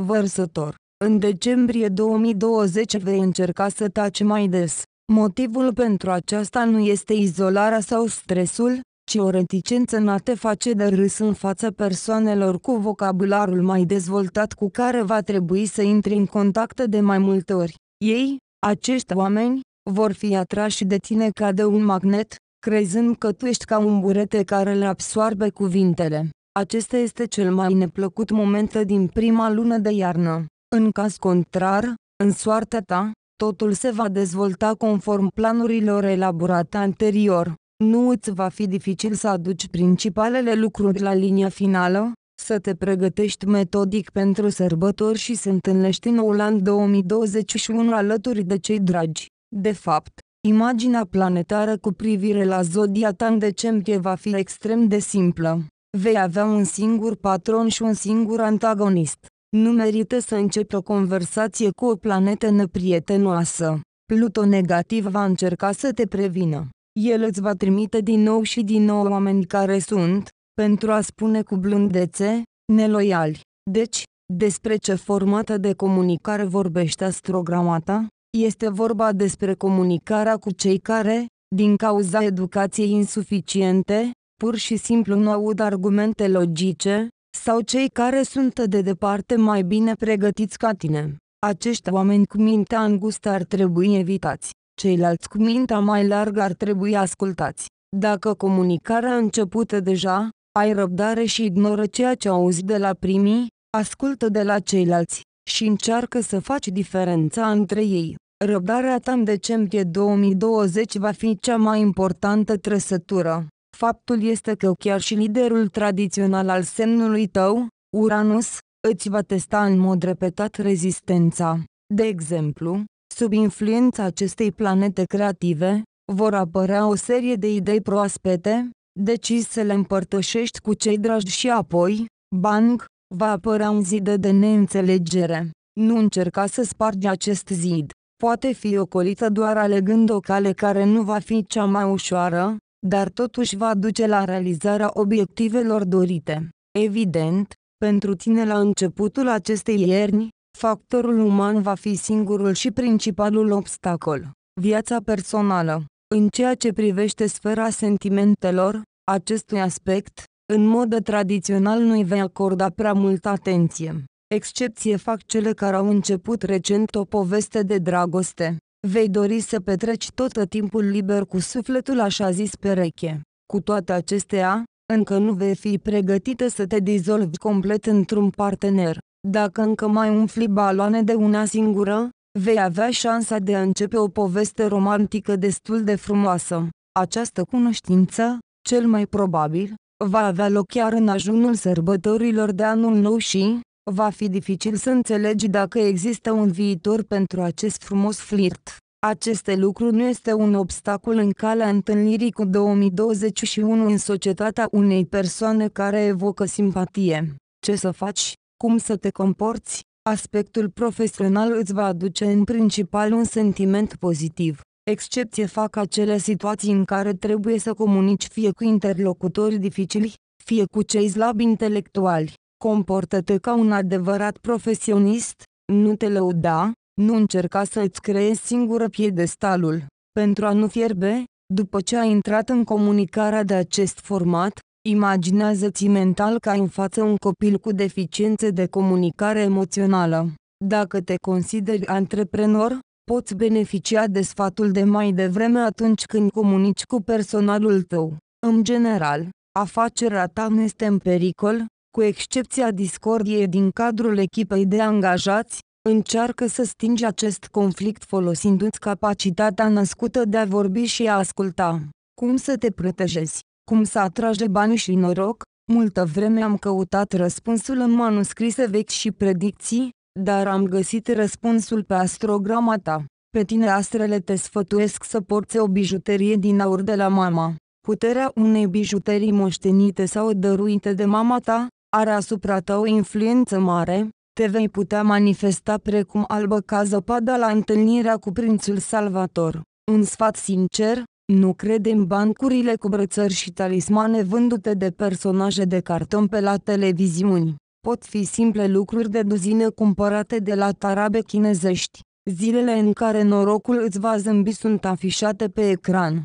Vărsător În decembrie 2020 vei încerca să taci mai des. Motivul pentru aceasta nu este izolarea sau stresul, ci o reticență n a te face de râs în fața persoanelor cu vocabularul mai dezvoltat cu care va trebui să intri în contact de mai multe ori. Ei, acești oameni, vor fi atrași de tine ca de un magnet, crezând că tu ești ca un burete care le absoarbe cuvintele. Acesta este cel mai neplăcut moment din prima lună de iarnă. În caz contrar, în soarta ta, totul se va dezvolta conform planurilor elaborate anterior. Nu îți va fi dificil să aduci principalele lucruri la linia finală, să te pregătești metodic pentru sărbători și să întâlnești noul an 2021 alături de cei dragi. De fapt, imaginea planetară cu privire la zodia ta în decembrie va fi extrem de simplă. Vei avea un singur patron și un singur antagonist. Nu merită să începi o conversație cu o planetă neprietenoasă. Pluto negativ va încerca să te prevină. El îți va trimite din nou și din nou oameni care sunt, pentru a spune cu blândețe, neloiali. Deci, despre ce formată de comunicare vorbește astrogramata? Este vorba despre comunicarea cu cei care, din cauza educației insuficiente, pur și simplu nu aud argumente logice, sau cei care sunt de departe mai bine pregătiți ca tine. Acești oameni cu mintea îngustă ar trebui evitați. Ceilalți cu mintea mai largă ar trebui ascultați. Dacă comunicarea a început deja, ai răbdare și ignoră ceea ce auzi de la primii, ascultă de la ceilalți și încearcă să faci diferența între ei. Răbdarea ta în decembrie 2020 va fi cea mai importantă trăsătură. Faptul este că chiar și liderul tradițional al semnului tău, Uranus, îți va testa în mod repetat rezistența. De exemplu, sub influența acestei planete creative, vor apărea o serie de idei proaspete, decizi să le împărtășești cu cei dragi și apoi, bang, va apărea un zid de neînțelegere. Nu încerca să spargi acest zid. Poate fi ocolită doar alegând o cale care nu va fi cea mai ușoară, dar totuși va duce la realizarea obiectivelor dorite. Evident, pentru tine la începutul acestei ierni, factorul uman va fi singurul și principalul obstacol. Viața personală. În ceea ce privește sfera sentimentelor, acestui aspect, în mod tradițional nu-i vei acorda prea multă atenție. Excepție fac cele care au început recent o poveste de dragoste. vei dori să petreci tot timpul liber cu sufletul așa zis pereche. Cu toate acestea, încă nu vei fi pregătită să te dizolvi complet într-un partener. Dacă încă mai umfli baloane de una singură, vei avea șansa de a începe o poveste romantică destul de frumoasă. Această cunoștință, cel mai probabil, va avea loc chiar în ajunul sărbătorilor de anul nou și, va fi dificil să înțelegi dacă există un viitor pentru acest frumos flirt. Aceste lucruri nu este un obstacol în calea întâlnirii cu 2021 în societatea unei persoane care evocă simpatie. Ce să faci? Cum să te comporți? Aspectul profesional îți va aduce în principal un sentiment pozitiv. Excepție fac acele situații în care trebuie să comunici fie cu interlocutori dificili, fie cu cei slabi intelectuali. Comportă-te ca un adevărat profesionist, nu te lăuda, nu încerca să îți creezi singură piedestalul. Pentru a nu fierbe, după ce ai intrat în comunicarea de acest format, imaginează-ți mental ca în față un copil cu deficiențe de comunicare emoțională. Dacă te consideri antreprenor, poți beneficia de sfatul de mai devreme atunci când comunici cu personalul tău. În general, afacerea ta nu este în pericol, cu excepția discordiei din cadrul echipei de angajați, încearcă să stingi acest conflict folosindu-ți capacitatea născută de a vorbi și a asculta. Cum să te protejezi? Cum să atragi bani și noroc? Multă vreme am căutat răspunsul în manuscrise vechi și predicții, dar am găsit răspunsul pe astrograma ta. Pe tine astrele te sfătuiesc să porți o bijuterie din aur de la mama. Puterea unei bijuterii moștenite sau dăruite de mama ta, are asupra ta o influență mare, te vei putea manifesta precum albă ca zăpada la întâlnirea cu prințul Salvator. Un sfat sincer, nu crede în bancurile cu brățări și talismane vândute de personaje de carton pe la televiziuni. Pot fi simple lucruri de duzină cumpărate de la tarabe chinezești. Zilele în care norocul îți va zâmbi sunt afișate pe ecran.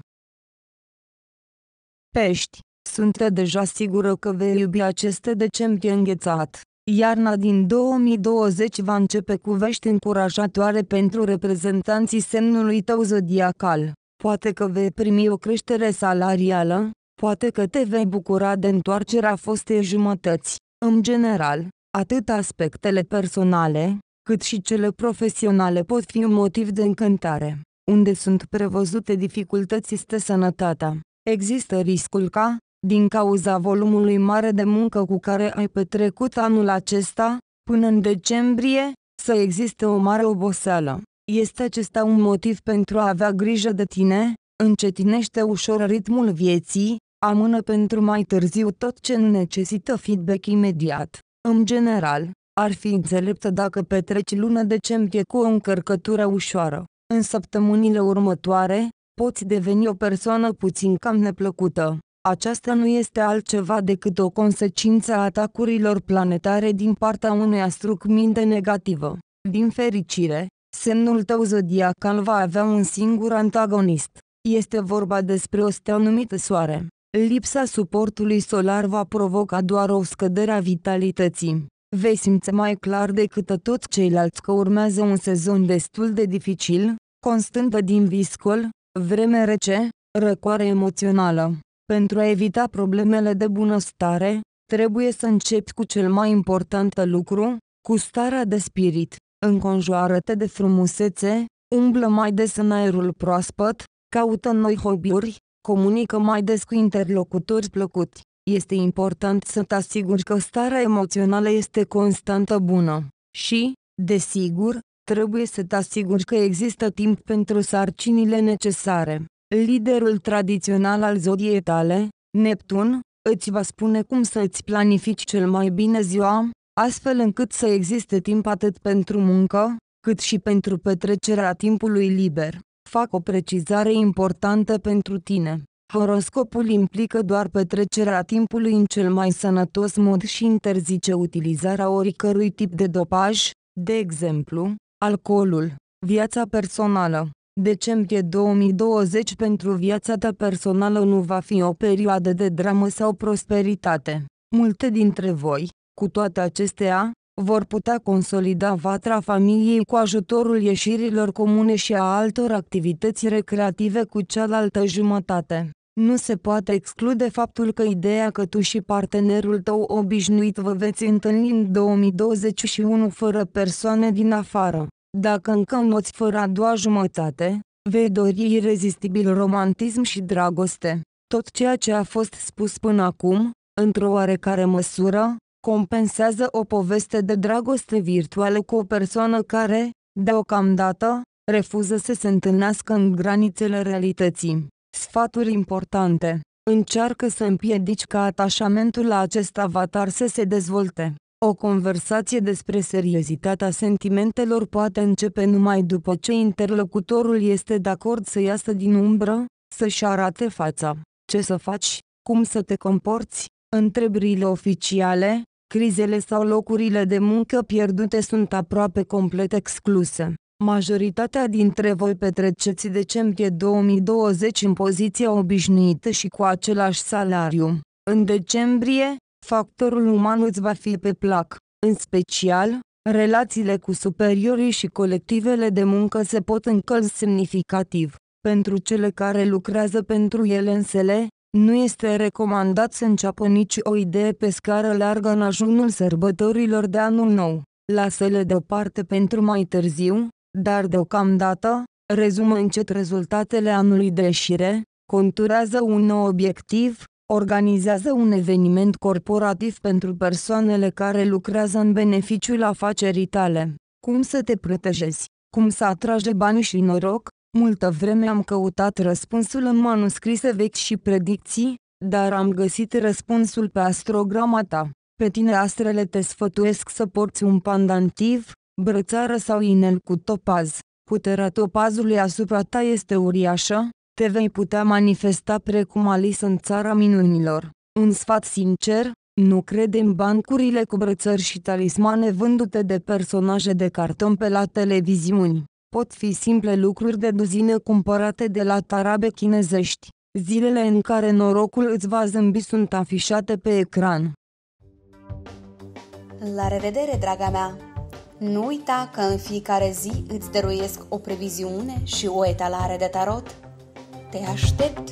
Pești. Sunt deja sigură că vei iubi aceste decembrie înghețat. Iarna din 2020 va începe cu vești încurajatoare pentru reprezentanții semnului tău zodiacal. Poate că vei primi o creștere salarială, poate că te vei bucura de întoarcerea fostei jumătăți. În general, atât aspectele personale, cât și cele profesionale pot fi un motiv de încântare. Unde sunt prevăzute dificultăți este sănătatea. Există riscul ca, din cauza volumului mare de muncă cu care ai petrecut anul acesta, până în decembrie, să existe o mare oboseală. Este acesta un motiv pentru a avea grijă de tine? Încetinește ușor ritmul vieții, amână pentru mai târziu tot ce nu necesită feedback imediat. În general, ar fi înțelept dacă petreci luna decembrie cu o încărcătură ușoară. În săptămânile următoare, poți deveni o persoană puțin cam neplăcută. Aceasta nu este altceva decât o consecință a atacurilor planetare din partea unui astru cu minte negativă. Din fericire, semnul tău zodiacal va avea un singur antagonist. Este vorba despre o stea numită Soare. Lipsa suportului solar va provoca doar o scădere a vitalității. Vei simți mai clar decât toți ceilalți că urmează un sezon destul de dificil, constând din viscol, vreme rece, răcoare emoțională. Pentru a evita problemele de bunăstare, trebuie să începi cu cel mai important lucru, cu starea de spirit. Înconjoară-te de frumusețe, umblă mai des în aerul proaspăt, caută noi hobby-uri, comunică mai des cu interlocutori plăcuți. Este important să te asiguri că starea emoțională este constantă bună. Și, desigur, trebuie să te asiguri că există timp pentru sarcinile necesare. Liderul tradițional al zodiei tale, Neptun, îți va spune cum să îți planifici cel mai bine ziua, astfel încât să existe timp atât pentru muncă, cât și pentru petrecerea timpului liber. Fac o precizare importantă pentru tine. Horoscopul implică doar petrecerea timpului în cel mai sănătos mod și interzice utilizarea oricărui tip de dopaj, de exemplu, alcoolul, viața personală, Decembrie 2020 pentru viața ta personală nu va fi o perioadă de dramă sau prosperitate. Multe dintre voi, cu toate acestea, vor putea consolida vatra familiei cu ajutorul ieșirilor comune și a altor activități recreative cu cealaltă jumătate. Nu se poate exclude faptul că ideea că tu și partenerul tău obișnuit vă veți întâlni în 2021 fără persoane din afară. Dacă încă noți fără a doua jumătate, vei dori irezistibil romantism și dragoste. Tot ceea ce a fost spus până acum, într-o oarecare măsură, compensează o poveste de dragoste virtuală cu o persoană care, deocamdată, refuză să se întâlnească în granițele realității. Sfaturi importante. Încearcă să împiedici ca atașamentul la acest avatar să se dezvolte. O conversație despre seriozitatea sentimentelor poate începe numai după ce interlocutorul este de acord să iasă din umbră, să-și arate fața. Ce să faci? Cum să te comporți? Întrebările oficiale, crizele sau locurile de muncă pierdute sunt aproape complet excluse. Majoritatea dintre voi petreceți decembrie 2020 în poziția obișnuită și cu același salariu. În decembrie, factorul uman îți va fi pe plac. În special, relațiile cu superiorii și colectivele de muncă se pot încălzi semnificativ. Pentru cele care lucrează pentru ele însele, nu este recomandat să înceapă nici o idee pe scară largă în ajunul sărbătorilor de anul nou. Lasă-le deoparte pentru mai târziu, dar deocamdată, rezumă încet rezultatele anului de ieșire, conturează un nou obiectiv, organizează un eveniment corporativ pentru persoanele care lucrează în beneficiul afacerii tale. Cum să te protejezi? Cum să atrage bani și noroc? Multă vreme am căutat răspunsul în manuscrise vechi și predicții, dar am găsit răspunsul pe astrograma ta. Pe tine astrele te sfătuiesc să porți un pandantiv, brățară sau inel cu topaz. Puterea topazului asupra ta este uriașă, te vei putea manifesta precum Alice în țara minunilor. Un sfat sincer, nu crede în bancurile cu brățări și talismane vândute de personaje de carton pe la televiziuni. Pot fi simple lucruri de duzină cumpărate de la tarabe chinezești. Zilele în care norocul îți va zâmbi sunt afișate pe ecran. La revedere, draga mea! Nu uita că în fiecare zi îți dăruiesc o previziune și o etalare de tarot. Te aștept!